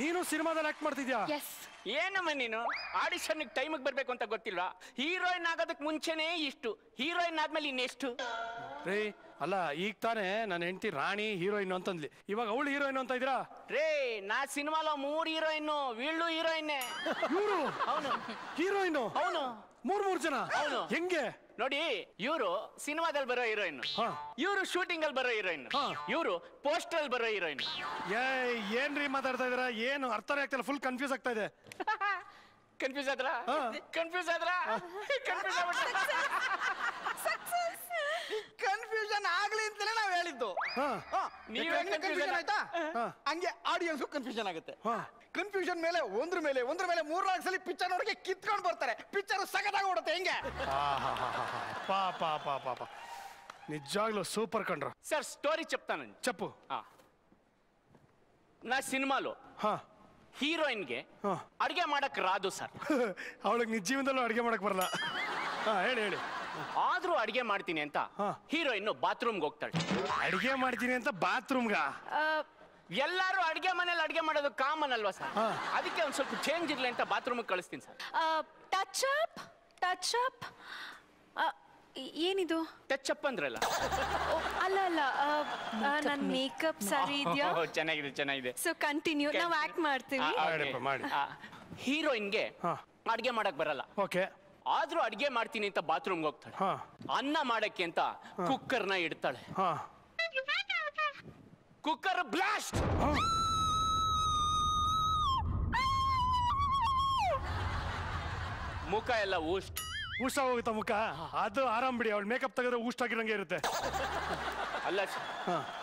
ನೀನು ಸಿನಿಮಾದಲ್ಲಿ ಆಕ್ಟ್ ಮಾಡ್ತಿದ್ಯಾ? ಎಸ್ ಏನಮ್ಮ ನೀನು? ಆಡಿಷನ್ ಟೈಮಿಗೆ ಬರ್ಬೇಕು ಅಂತ ಗೊತ್ತಿಲ್ವಾ? ಹೀರೋಯಿನ್ ಆಗೋದಕ್ಕೆ ಮುಂಚೆನೇ ಇಷ್ಟು. ಹೀರೋಯಿನ್ ಆದ್ಮೇಲೆ ಇನ್ನೆಷ್ಟು? ರೇ ಅಲ್ಲ ಈಗ ತಾನೇ ನನ್ನ ಹೆಂಡತಿ ರಾಣಿ ಹೀರೋಯಿನ್ ಅಂತಂದ್ಲಿ. ಇವಾಗ ಅವಳು ಹೀರೋಯಿನ್ ಅಂತ ಇದ್ರಾ ರೇ ನಾ ಸಿನಿಮಾಲ ಮೂರ್ ಹೀರೋಯಿನ್ ವೀಳು ಹೀರೋಯಿನ್ ಇವರು? ಅವನು ಹೀರೋಯಿನ್ ಅವನು ಮೂರ್ ಮೂರ್ ಜನ. ಹೆಂಗೆ? ನೋಡಿ ಇವರು ಸಿನಿಮಾದಲ್ಲಿ ಬರೋ ಹೀರೋಯಿನ್ ಹಾ. ಇವರು ಶೂಟಿಂಗ್ ಅಲ್ಲಿ ಬರೋ ಹೀರೋಯಿನ್ ಹಾ. ಇವರು ಪೋಸ್ಟರ್ ಅಲ್ಲಿ ಬರೋ ಹೀರೋಯಿನ್ ಏ ಏನ್ರಿ ಮಾತಾಡ್ತಾ ಇದೀರಾ ಏನು ಅರ್ಥನೇ ಆಗ್ತಿಲ್ಲ ಫುಲ್ ಕನ್ಫ್ಯೂಸ್ ಆಗ್ತಾ ಇದೆ. <laughs> ಕನ್ಫ್ಯೂಸ್ ಆದ್ರ ಹಾ. ಕನ್ಫ್ಯೂಸ್ ಆದ್ರ ಕನ್ಫ್ಯೂಸ್ ಕನ್ಫ್ಯೂಷನ್ ಆಗ್ಲಿ ಅಂತಲೇ ನಾವ್ ಹೇಳಿದ್ದು ಹಾ ಹಾ, ನೀವೇ ಯಾಕಂದ್ರೆ confusion confusion ಆಯ್ತಾ ಹಾ. ಹಂಗೆ ಆಡಿಯನ್ಸ್ ಕನ್ಫ್ಯೂಷನ್ ಆಗುತ್ತೆ ಹಾ. ಕನ್ಫ್ಯೂಷನ್ ಮೇಲೆ ಒಂದ್ರ ಮೇಲೆ ಒಂದ್ರ ಮೇಲೆ ಮೂರ್ನಾಲ್ಕು ಸಲ ಪಿಕ್ಚರ್ ನೋಡಕ್ಕೆ ಕಿತ್ಕೊಂಡು ಬರ್ತಾರೆ ಪಿಕ್ಚರ್ ಸಗದಾಗ ಓಡುತ್ತೆ ಹೆಂಗೆ ಪಾ ಪಾ ಪಾ ಪಾ ಪಾ నిజాగ్లో సూపర్ కండ్రా సార్ స్టోరీ చెప్తానండి చెప్పు ఆ. నా సినిమాలో ಹಾ ಹೀರೋಯಿನ್ಗೆ ಗೆ ಅಡಿಗೆ ಮಾಡಕ್ ರಾದು ಸರ್. <laughs> ಅವಳಿಗೆ ನಿಜ ಜೀವನದಲ್ಲೂ ಅಡುಗೆ ಮಾಡಕ್ ಬರಲ್ಲ. ಹಾ ಹೇಳಿ ಹೇಳಿ. ಆದ್ರೂ ಅಡಿಗೆ ಮಾಡ್ತೀನಿ ಅಂತ ಹಾ. ಹೀರೋಯಿನ್ ಬಾತ್ರೂಮ್ಗೆ ಹೋಗ್ತಾಳೆ. ಅಡಿಗೆ ಮಾಡ್ತೀನಿ ಅಂತ ಬಾತ್ರೂಮ್ಗ? ಎಲ್ಲಾರು ಅಡಿಗೆ ಮನೇಲಿ ಅಡಿಗೆ ಮಾಡೋದು ಕಾಮನ್ ಅಲ್ವಾ ಸರ್? ಅದಕ್ಕೆ ಒಂದ್ ಸ್ವಲ್ಪ ಚೇಂಜ್ ಇರ್ಲಿ ಅಂತ ಬಾತ್ರೂಮ್ ಕಳಿಸ್ತೀನಿ sir. Touch up touch up ಏನಿದು? ಟಚ್ ಅಪ್ ಅಂದ್ರಲ್ಲ. ಓ, ಅಲ್ಲ ಅಲ್ಲ ನನ್ನ ಮೇಕಪ್ ಸರಿ ಇದೆಯಾ? ಓ, ಚೆನ್ನಾಗಿದೆ ಚೆನ್ನಾಗಿದೆ. ಸೊ ಕಂಟಿನ್ಯೂ ನಾವು ಆಕ್ಟ್ ಮಾಡ್ತೀವಿ. ಮಾಡಿಪ್ಪ, ಮಾಡಿ. ಹೀರೋಯಿನ್ಗೆ ಹಾ. ಅಡ್ಗೆ ಮಾಡಕ್ ಬರಲ್ಲ. ಓಕೆ. ಆದ್ರೂ ಅಡ್ಗೆ ಮಾಡ್ತೀನಿ ಅಂತ ಬಾತ್ರೂಮ್ಗೆ ಹೋಗ್ತಾಳೆ. ಹಾ. ಅನ್ನ ಮಾಡಕ್ಕೆ ಅಂತ ಕುಕ್ಕರ್ನ ಇಡ್ತಾಳೆ. ಹಾ. Cooker blast. ಮುಖ ಎಲ್ಲ ಊಸ್ಟ್. ಉಷ್ಟ ಹೋಗುತ್ತೆ ಮುಖ. ಅದು ಆರಾಮ್ ಬಿಡಿ ಅವಳು ಮೇಕಪ್ ತೆಗೆದ್ರೆ ಊಷ್ಟ ಆಗಿರಂಗೆ ಇರುತ್ತೆ. ಅಲ್ಲ ಸರ್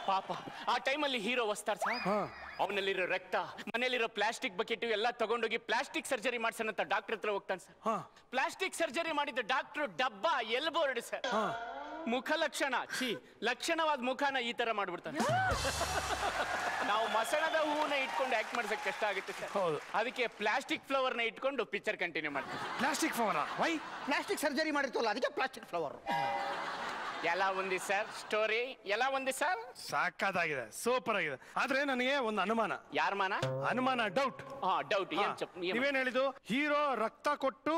ಪಾಪ ಆ ಟೈಮಲ್ಲಿ ಹೀರೋ ವಸ್ತಾರ್ ಸರ್. ಹಾ. ಅವನಲ್ಲಿರೋ ರಕ್ತ ಮನೇಲಿರೋ ಪ್ಲಾಸ್ಟಿಕ್ ಬಕೆಟ್ ಎಲ್ಲ ತಗೊಂಡೋಗಿ ಪ್ಲಾಸ್ಟಿಕ್ ಸರ್ಜರಿ ಮಾಡ್ಸನಂತ ಡಾಕ್ಟರ್ ಹತ್ರ ಹೋಗ್ತಾನೆ ಸರ್. ಹಾ. ಪ್ಲಾಸ್ಟಿಕ್ ಸರ್ಜರಿ ಮಾಡಿದ ಡಾಕ್ಟರ್ ಡಬ್ಬ ಎಲ್ಬೋರ್ಡ್ ಸರ್. ಹಾ. ಮುಖ ಲಕ್ಷಣ ಛೀ ಲಕ್ಷಣವಾದ ಮುಖನ ಈ ತರ ಮಾಡ್ಬಿಡ್ತಾನೆ. <laughs> ನಾವು ಮಸಣದ ಹೂವನ್ನ ಇಟ್ಕೊಂಡು ಆಕ್ಟ್ ಮಾಡ್ಸಕ್ ಕಷ್ಟ ಆಗುತ್ತೆ ಸರ್. ಹೌದು. ಅದಕ್ಕೆ ಪ್ಲಾಸ್ಟಿಕ್ ಫ್ಲವರ್ನ ಇಟ್ಕೊಂಡು ಪಿಕ್ಚರ್ ಕಂಟಿನ್ಯೂ ಮಾಡ್ತೀವಿ. Plastic flower why plastic surgery ಮಾಡಿರ್ತಲ್ಲ ಅದಕ್ಕೆ ಪ್ಲಾಸ್ಟಿಕ್ ಫ್ಲವರ್ ಎಲ್ಲ ಒಂದಿ ಸರ್ ಸ್ಟೋರಿ ಎಲ್ಲ ಒಂದಿ ಸರ್ ಸಾಕಾಗಿದೆ ಸೂಪರ್ ಆಗಿದೆ ಆದ್ರೆ ನನಗೆ ಒಂದು ಅನುಮಾನ ಯಾರ ಮಾನ ಅನುಮಾನ ಡೌಟ್ ಹಾ ಡೌಟ್ ಏನ್ ಚಪ್ ಏನ್- ನೀವೇನ್ ಹೇಳಿದ್ದು ಹೀರೋ ರಕ್ತ ಕೊಟ್ಟು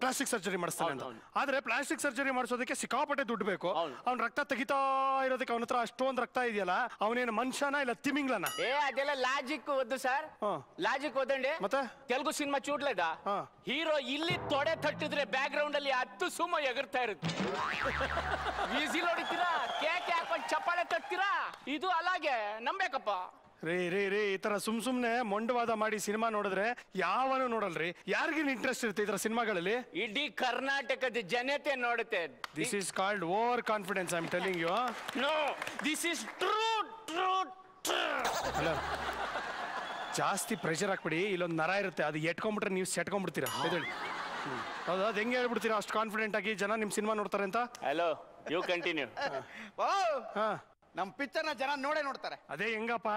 ಪ್ಲಾಸ್ಟಿಕ್ ಸರ್ಜರಿ ಮಾಡಿಸ್ತಾನೆ ಅಂತ ಹೌದು, ಆದ್ರೆ ಪ್ಲಾಸ್ಟಿಕ್ ಸರ್ಜರಿ ಮಾಡಿಸೋದಕ್ಕೆ ಸಿಕ್ಕಾಪಟ್ಟೆ ದುಡ್ಡು ಬೇಕು ಹೌದು. ಅವ್ನ್ ರಕ್ತ ತೆಗಿತಾ ಇರೋದಕ್ಕೆ ಅವನ ಹತ್ರ ಅಷ್ಟೊಂದು ರಕ್ತ ಇದೆಯಲ್ಲ ಅವನೇನು ಮನುಷ್ಯನ ಇಲ್ಲ ತಿಮಿಂಗ್ಲನ ఏ అదెలా లాజిక్ వద్దు సార్ ఆ. లాజిక్ వద్దండి ಮತ್ತೆ? తెలుగు సినిమా చూడలేదా ఆ. హీరో ಇಲ್ಲಿ ತೊಡೆ ತಟ್ಟಿದ್ರೆ ಬ್ಯಾಕ್ ಗ್ರೌಂಡ್ ಅಲ್ಲಿ ಹತ್ತು ಸುಮ ಎಗರ್ತಾ ಇರುತ್ತೆ ವಿಸಿಲ್ ಹೊಡಿತೀರಾ ಕೇಕ್ ಹಾಕೊಂಡು ಚಪ್ಪಾಳೆ ತಟ್ತೀರಾ? ಇದು ಅಲಾಗೆ ನಂಬೇಕಪ್ಪ. ರೀ ರೀ ರೀ ಈ ತರ ಸುಮ್ ಸುಮ್ನೆ ಮೊಂಡವಾದ ಮಾಡಿ ಸಿನಿಮಾ ನೋಡಿದ್ರೆ ಯಾವನು ನೋಡಲ್ರಿ. ಯಾರಿಗಿನ ಇಂಟ್ರೆಸ್ಟ್ ಇರುತ್ತೆ ಈ ತರ ಸಿನಿಮಾಗಳಲ್ಲಿ? ಇಡೀ ಕರ್ನಾಟಕದ ಜನತೆ ನೋಡುತ್ತೆ. This is called overconfidence I am telling you know this is true true hello ಜಾಸ್ತಿ ಪ್ರೆಷರ್ ಹಾಕ್ಬಿಡಿ ಇಲ್ಲೊಂದು ನರ ಇರುತ್ತೆ ಅದು ಎಟ್ಕೊಂಡ್ಬಿಟ್ರೆ ನೀವು ಸೆಟ್ಕೊಂಡ್ಬಿಡ್ತೀರಾ? ಹ್ಮ್. ಹೌದು ಅದು ಹೆಂಗೆ ಹೇಳ್ಬಿಡ್ತೀರಾ? ಅಷ್ಟು ಕಾನ್ಫಿಡೆಂಟ್ ಆಗಿ ಜನ ನಿಮ್ಮ ಸಿನಿಮಾ ನೋಡ್ತಾರೆ ಅಂತ? ಹಲೋ ಯು ಕಂಟಿನ್ಯೂ ಓ ಹಾ. ನಮ್ನ ಜನ ನೋಡೇ ನೋಡ್ತಾರೆ. ಅದೇ ಹೆಂಗಪ್ಪ?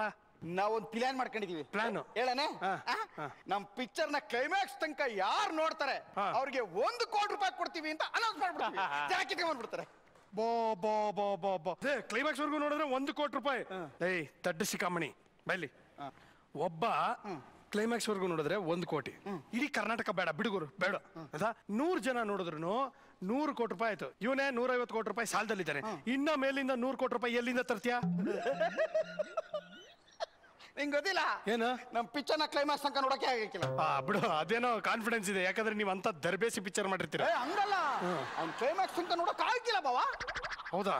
ನಾವೊಂದು ಪ್ಲಾನ್ ಮಾಡ್ಕೊಂಡಿದೀವಿ. Plan? ಹೇಳನೆ ಹಾ, ಹಾ. ನಮ್ ಪಿಕ್ಚರ್ನ ಕ್ಲೈಮ್ಯಾಕ್ಸ್ ತನಕ ಯಾರು ನೋಡ್ತಾರೆ? ಹಾ. ಅವ್ರಿಗೆ ಒಂದು ಕೋಟಿ ರೂಪಾಯಿ ಕೊಡ್ತೀವಿ ಅಂತ ಅನೌನ್ಸ್ ಮಾಡ್ಬಿಡ್ತೀವಿ. ಜನ ಕಿತ್ಕೊಂಡ್ಬಿಡ್ತಾರೆ ಬೋ ಬೋ ಬೋ ಬೋ ಬೋ. ಕ್ಲೈಮ್ಯಾಕ್ಸ್ ವರ್ಗು ನೋಡಿದ್ರೆ ಒಂದು ಕೋಟಿ ರೂಪಾಯಿ. ಏಯ್ ತಡ್ಡ ಸಿಕ್ಕಾಮಣಿ ಬೈಲಿ. ಒಬ್ಬ ಕ್ಲೈಮ್ಯಾಕ್ಸ್ ವರ್ಗು ನೋಡಿದ್ರೆ ಒಂದು ಕೋಟಿ. ಇಡೀ ಕರ್ನಾಟಕ ಬೇಡ ಬಿಡುಗರು ಬೇಡ. ಆಯ್ತಾ ನೂರು ಜನ ನೋಡಿದ್ರು ನೂರು ಕೋಟಿ ರೂಪಾಯಿ ಆಯ್ತು. ಇವನೇ ನೂರೈವತ್ತು ಕೋಟಿ ರೂಪಾಯಿ ಸಾಲದಲ್ಲಿದ್ದಾನೆ. ಇನ್ನ ಮೇಲಿಂದ ನೂರು ಕೋಟಿ ರೂಪಾಯಿ ಎಲ್ಲಿಂದ ತರ್ತೀಯ? ನಿಂಗ್ ಗೊತ್ತಿಲ್ಲ? ಏನು? ನಮ್ಮ ಪಿಕ್ಚರ್ನ ಕ್ಲೈಮ್ಯಾಕ್ಸ್ ತನಕ ನೋಡಕ್ಕೆ ಆಗಿಲ್ಲ ಆ ಬಿಡು ಅದೇನೋ ಕಾನ್ಫಿಡೆನ್ಸ್ ಇದೆ. ಯಾಕಂದ್ರೆ ನೀವು ಅಂತ ದರ್ಬೇಸಿ ಪಿಕ್ಚರ್ ಮಾಡಿರ್ತೀರ? ಏ ಹಂಗಲ್ಲ. ಅವ್ನ್ ಕ್ಲೈಮ್ಯಾಕ್ಸ್ ತನಕ ನೋಡಕ್ ಆಗಿಲ್ಲ ಬಾವ. ಹೌದಾ?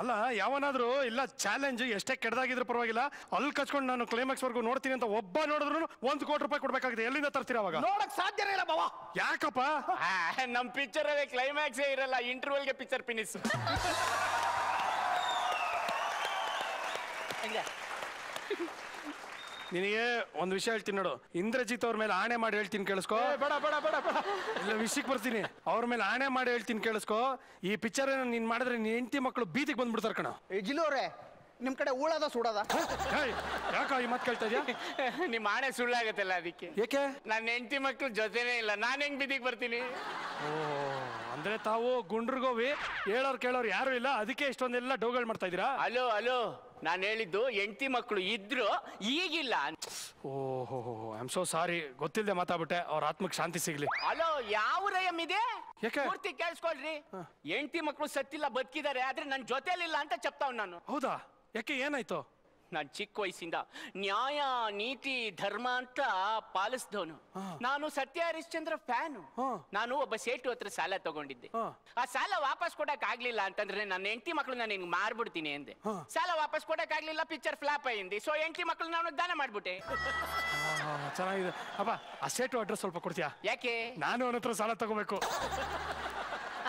ಅಲ್ಲ ಯಾವನಾದರೂ ಇಲ್ಲ ಚಾಲೆಂಜ್ ಎಷ್ಟೇ ಕೆಡ್ದಾಗಿದ್ರು ಪರವಾಗಿಲ್ಲ ಅಲ್ಲಿ ಕಚ್ಕೊಂಡು ನಾನು ಕ್ಲೈಮ್ಯಾಕ್ಸ್ ವರ್ಗೂ ನೋಡ್ತೀನಿ ಅಂತ ಒಬ್ಬ ನೋಡಿದ್ರು ಒಂದು ಕೋಟಿ ರೂಪಾಯಿ ಕೊಡ್ಬೇಕಾಗಿದೆ. ಎಲ್ಲಿಂದ ತರ್ತೀರ ಅವಾಗ? ನೋಡಕ್ ಸಾಧ್ಯನೇ ಇಲ್ಲ ಬಾವ. ಯಾಕಪ್ಪ? ನಮ್ ಪಿಕ್ಚರ್ ಅಲ್ಲಿ ಕ್ಲೈಮ್ಯಾಕ್ಸೇ ಇರಲ್ಲ ಇಂಟರ್ವಲ್ಗೆ ಪಿಕ್ಚರ್ ಫಿನಿಸ್ ನಿನಗೆ ಒಂದು ವಿಷಯ ಹೇಳ್ತೀನಿ ನೋಡು. ಇಂದ್ರಜಿತ್ ಅವ್ರ ಮೇಲೆ ಆಣೆ ಮಾಡಿ ಹೇಳ್ತೀನಿ ಕೇಳಿಸ್ಕೋ. ಬೇಡ ಬೇಡ ಬೇಡ ಬೇಡ. ಇಲ್ಲ ವಿಷಯಕ್ಕೆ ಬರ್ತೀನಿ. ಅವ್ರ ಮೇಲೆ ಆಣೆ ಮಾಡಿ ಹೇಳ್ತೀನಿ ಕೇಳಿಸ್ಕೋ. ಈ ಪಿಕ್ಚರ್ ನೀನ್ ಮಾಡಿದ್ರೆ ನಿನ್ ಹೆಂಡತಿ ಮಕ್ಕಳು ಬೀದಿಗೆ ಬಂದ್ಬಿಡ್ತಾರ ಕಣ. ಜಿಲ್ಲೋರೆ ನಿಮ್ ಕಡೆ ಉಳದ ಸುಡದ? ಯಾಕ ಈ ಮಾತು ಕೇಳ್ತಾ ಇದೆಯಾ? ನಿಮ್ ಆಣೆ ಸುಳ್ಳಾಗತ್ತಲ್ಲ ಅದಕ್ಕೆ. ಏಕೆ? ನನ್ನ ಹೆಂಡತಿ ಮಕ್ಕಳು ಜೊತೆನೇ ಇಲ್ಲ. ನಾನ್ ಹೆಂಗ್ ಬೀದಿಗೆ ಬರ್ತೀನಿ? ಓ ಅಂದ್ರೆ ತಾವು ಗುಂಡ್ರಿಗೋವಿ ಹೇಳೋರ್ ಕೇಳೋರು ಯಾರು ಇಲ್ಲ. ಅದಕ್ಕೆ ಇಷ್ಟೊಂದೆಲ್ಲ ಡೋಗಳ್ ಮಾಡ್ತಾ ಇದೀರಾ? ಅಲೋ ಅಲೋ ನಾನ್ ಹೇಳಿದ್ದು ಹೆಂಡತಿ ಮಕ್ಕಳು ಇದ್ರು ಈಗಿಲ್ಲ ಓಹೋ ಐ ಆಮ್ ಸೋ ಸಾರಿ ಗೊತ್ತಿಲ್ಲದೆ ಮಾತಾಡ್ಬಿಟ್ಟೆ. ಅವ್ರ ಆತ್ಮಕ್ಕೆ ಶಾಂತಿ ಸಿಗ್ಲಿ. ಅಲೋ ಯಾವ ರಯಮ್ ಇದೆ? ಯಾಕೆ? ಪೂರ್ತಿ ಕೇಳಿಸ್ಕೊಳ್ರಿ. ಹೆಂಡತಿ ಮಕ್ಕಳು ಸತ್ತಿಲ್ಲ ಬದುಕಿದ್ದಾರೆ ಆದ್ರೆ ನನ್ನ ಜೊತೆಲಿಲ್ಲ ಅಂತ ಚೆಪ್ತಾವ್ ನಾನು. ಹೌದಾ? ಯಾಕೆ ಏನಾಯ್ತು? ನಾನ್ ಚಿಕ್ಕ ವಯಸ್ಸಿಂದ. ನ್ಯಾಯ ನೀತಿ ಧರ್ಮ ಅಂತ ಪಾಲಿಸಿದವನು. ನಾನು ಸತ್ಯ ಹರಿಶ್ಚಂದ್ರ ಫ್ಯಾನು. ನಾನು ಒಬ್ಬ ಸೇಟು ಹತ್ರ ಸಾಲ ತಗೊಂಡಿದ್ದೆ. ಆ ಸಾಲ ವಾಪಸ್ ಕೊಡಕ್ ಆಗ್ಲಿಲ್ಲ ಅಂತಂದ್ರೆ ನನ್ನ ಹೆಂಡತಿ ಮಕ್ಕಳು ನಾನು ಹಿಂಗ್ ಮಾರ್ಬಿಡ್ತೀನಿ ಅಂದೆ. ಸಾಲ ವಾಪಸ್ ಕೊಡಕ್ ಆಗ್ಲಿಲ್ಲ ಪಿಕ್ಚರ್ ಫ್ಲಾಪ್ ಅయింది ಸೊ ಹೆಂಡತಿ ಮಕ್ಕಳು ನಾನು ದಾನ ಮಾಡ್ಬಿಟ್ಟೆ. ಚೆನ್ನಾಗಿದೆ. ಅಪ್ಪ ಆ ಸೇಟು ಅಡ್ರೆಸ್ ಸ್ವಲ್ಪ ಕೊಡ್ತೀಯಾ? ಯಾಕೆ? ನಾನು ಅವನ ಹತ್ರ ಸಾಲ ತಗೋಬೇಕು.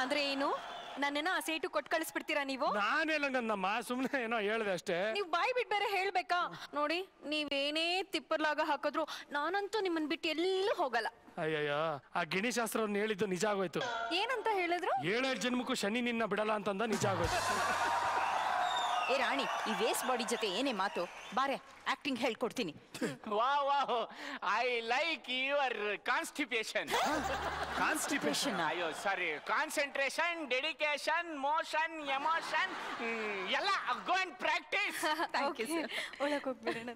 ಅಂದ್ರೆ ಏನು? ನನ್ನನ್ನ ಆ ಸೇಟು ಕೊಟ್ ಕಳಿಸ್ಬಿಡ್ತೀರಾ ನೀವು? ನಾನೆಲ್ಲ ನನ್ನಮ್ಮ ಸುಮ್ಮನೆ ಏನೋ ಹೇಳ್ದೆ ಅಷ್ಟೇ. ನೀವು ಬಾಯಿ ಬಿಟ್ ಬೇರೆ ಹೇಳ್ಬೇಕಾ? ನೋಡಿ ನೀವೇನೇ ತಿಪ್ಪರ್ಲಾಗ ಹಾಕಿದ್ರು ನಾನಂತೂ ನಿಮ್ಮನ್ ಬಿಟ್ಟು ಎಲ್ಲೂ ಹೋಗಲ್ಲ. ಅಯ್ಯಯ್ಯೋ ಆ ಗಿಣಿಶಾಸ್ತ್ರವನ್ನು ಹೇಳಿದ್ದು ನಿಜ ಆಗೋಯ್ತು. ಏನಂತ ಹೇಳಿದ್ರು? ಏಳೇಳು ಜನ್ಮಕ್ಕೂ ಶನಿ ನಿನ್ನ ಬಿಡಲ್ಲ ಅಂತಂದ ನಿಜ ಆಗೋಯ್ತು. ಏ ರಾಣಿ ಈ ವೇಸ್ಟ್ ಬಾಡಿ ಜೊತೆ ಏನೇ ಮಾತು ಬಾರೆ ಆಕ್ಟಿಂಗ್ ಹೇಳ್ಕೊಡ್ತೀನಿ. ವಾ ವಾ I like your constipation constipation ಅಯ್ಯೋ sorry concentration dedication motion emotion ಎಲ್ಲ go and practice thank you sir ಒಳಗೆ ಹೋಗ್ಬಿಡೋಣ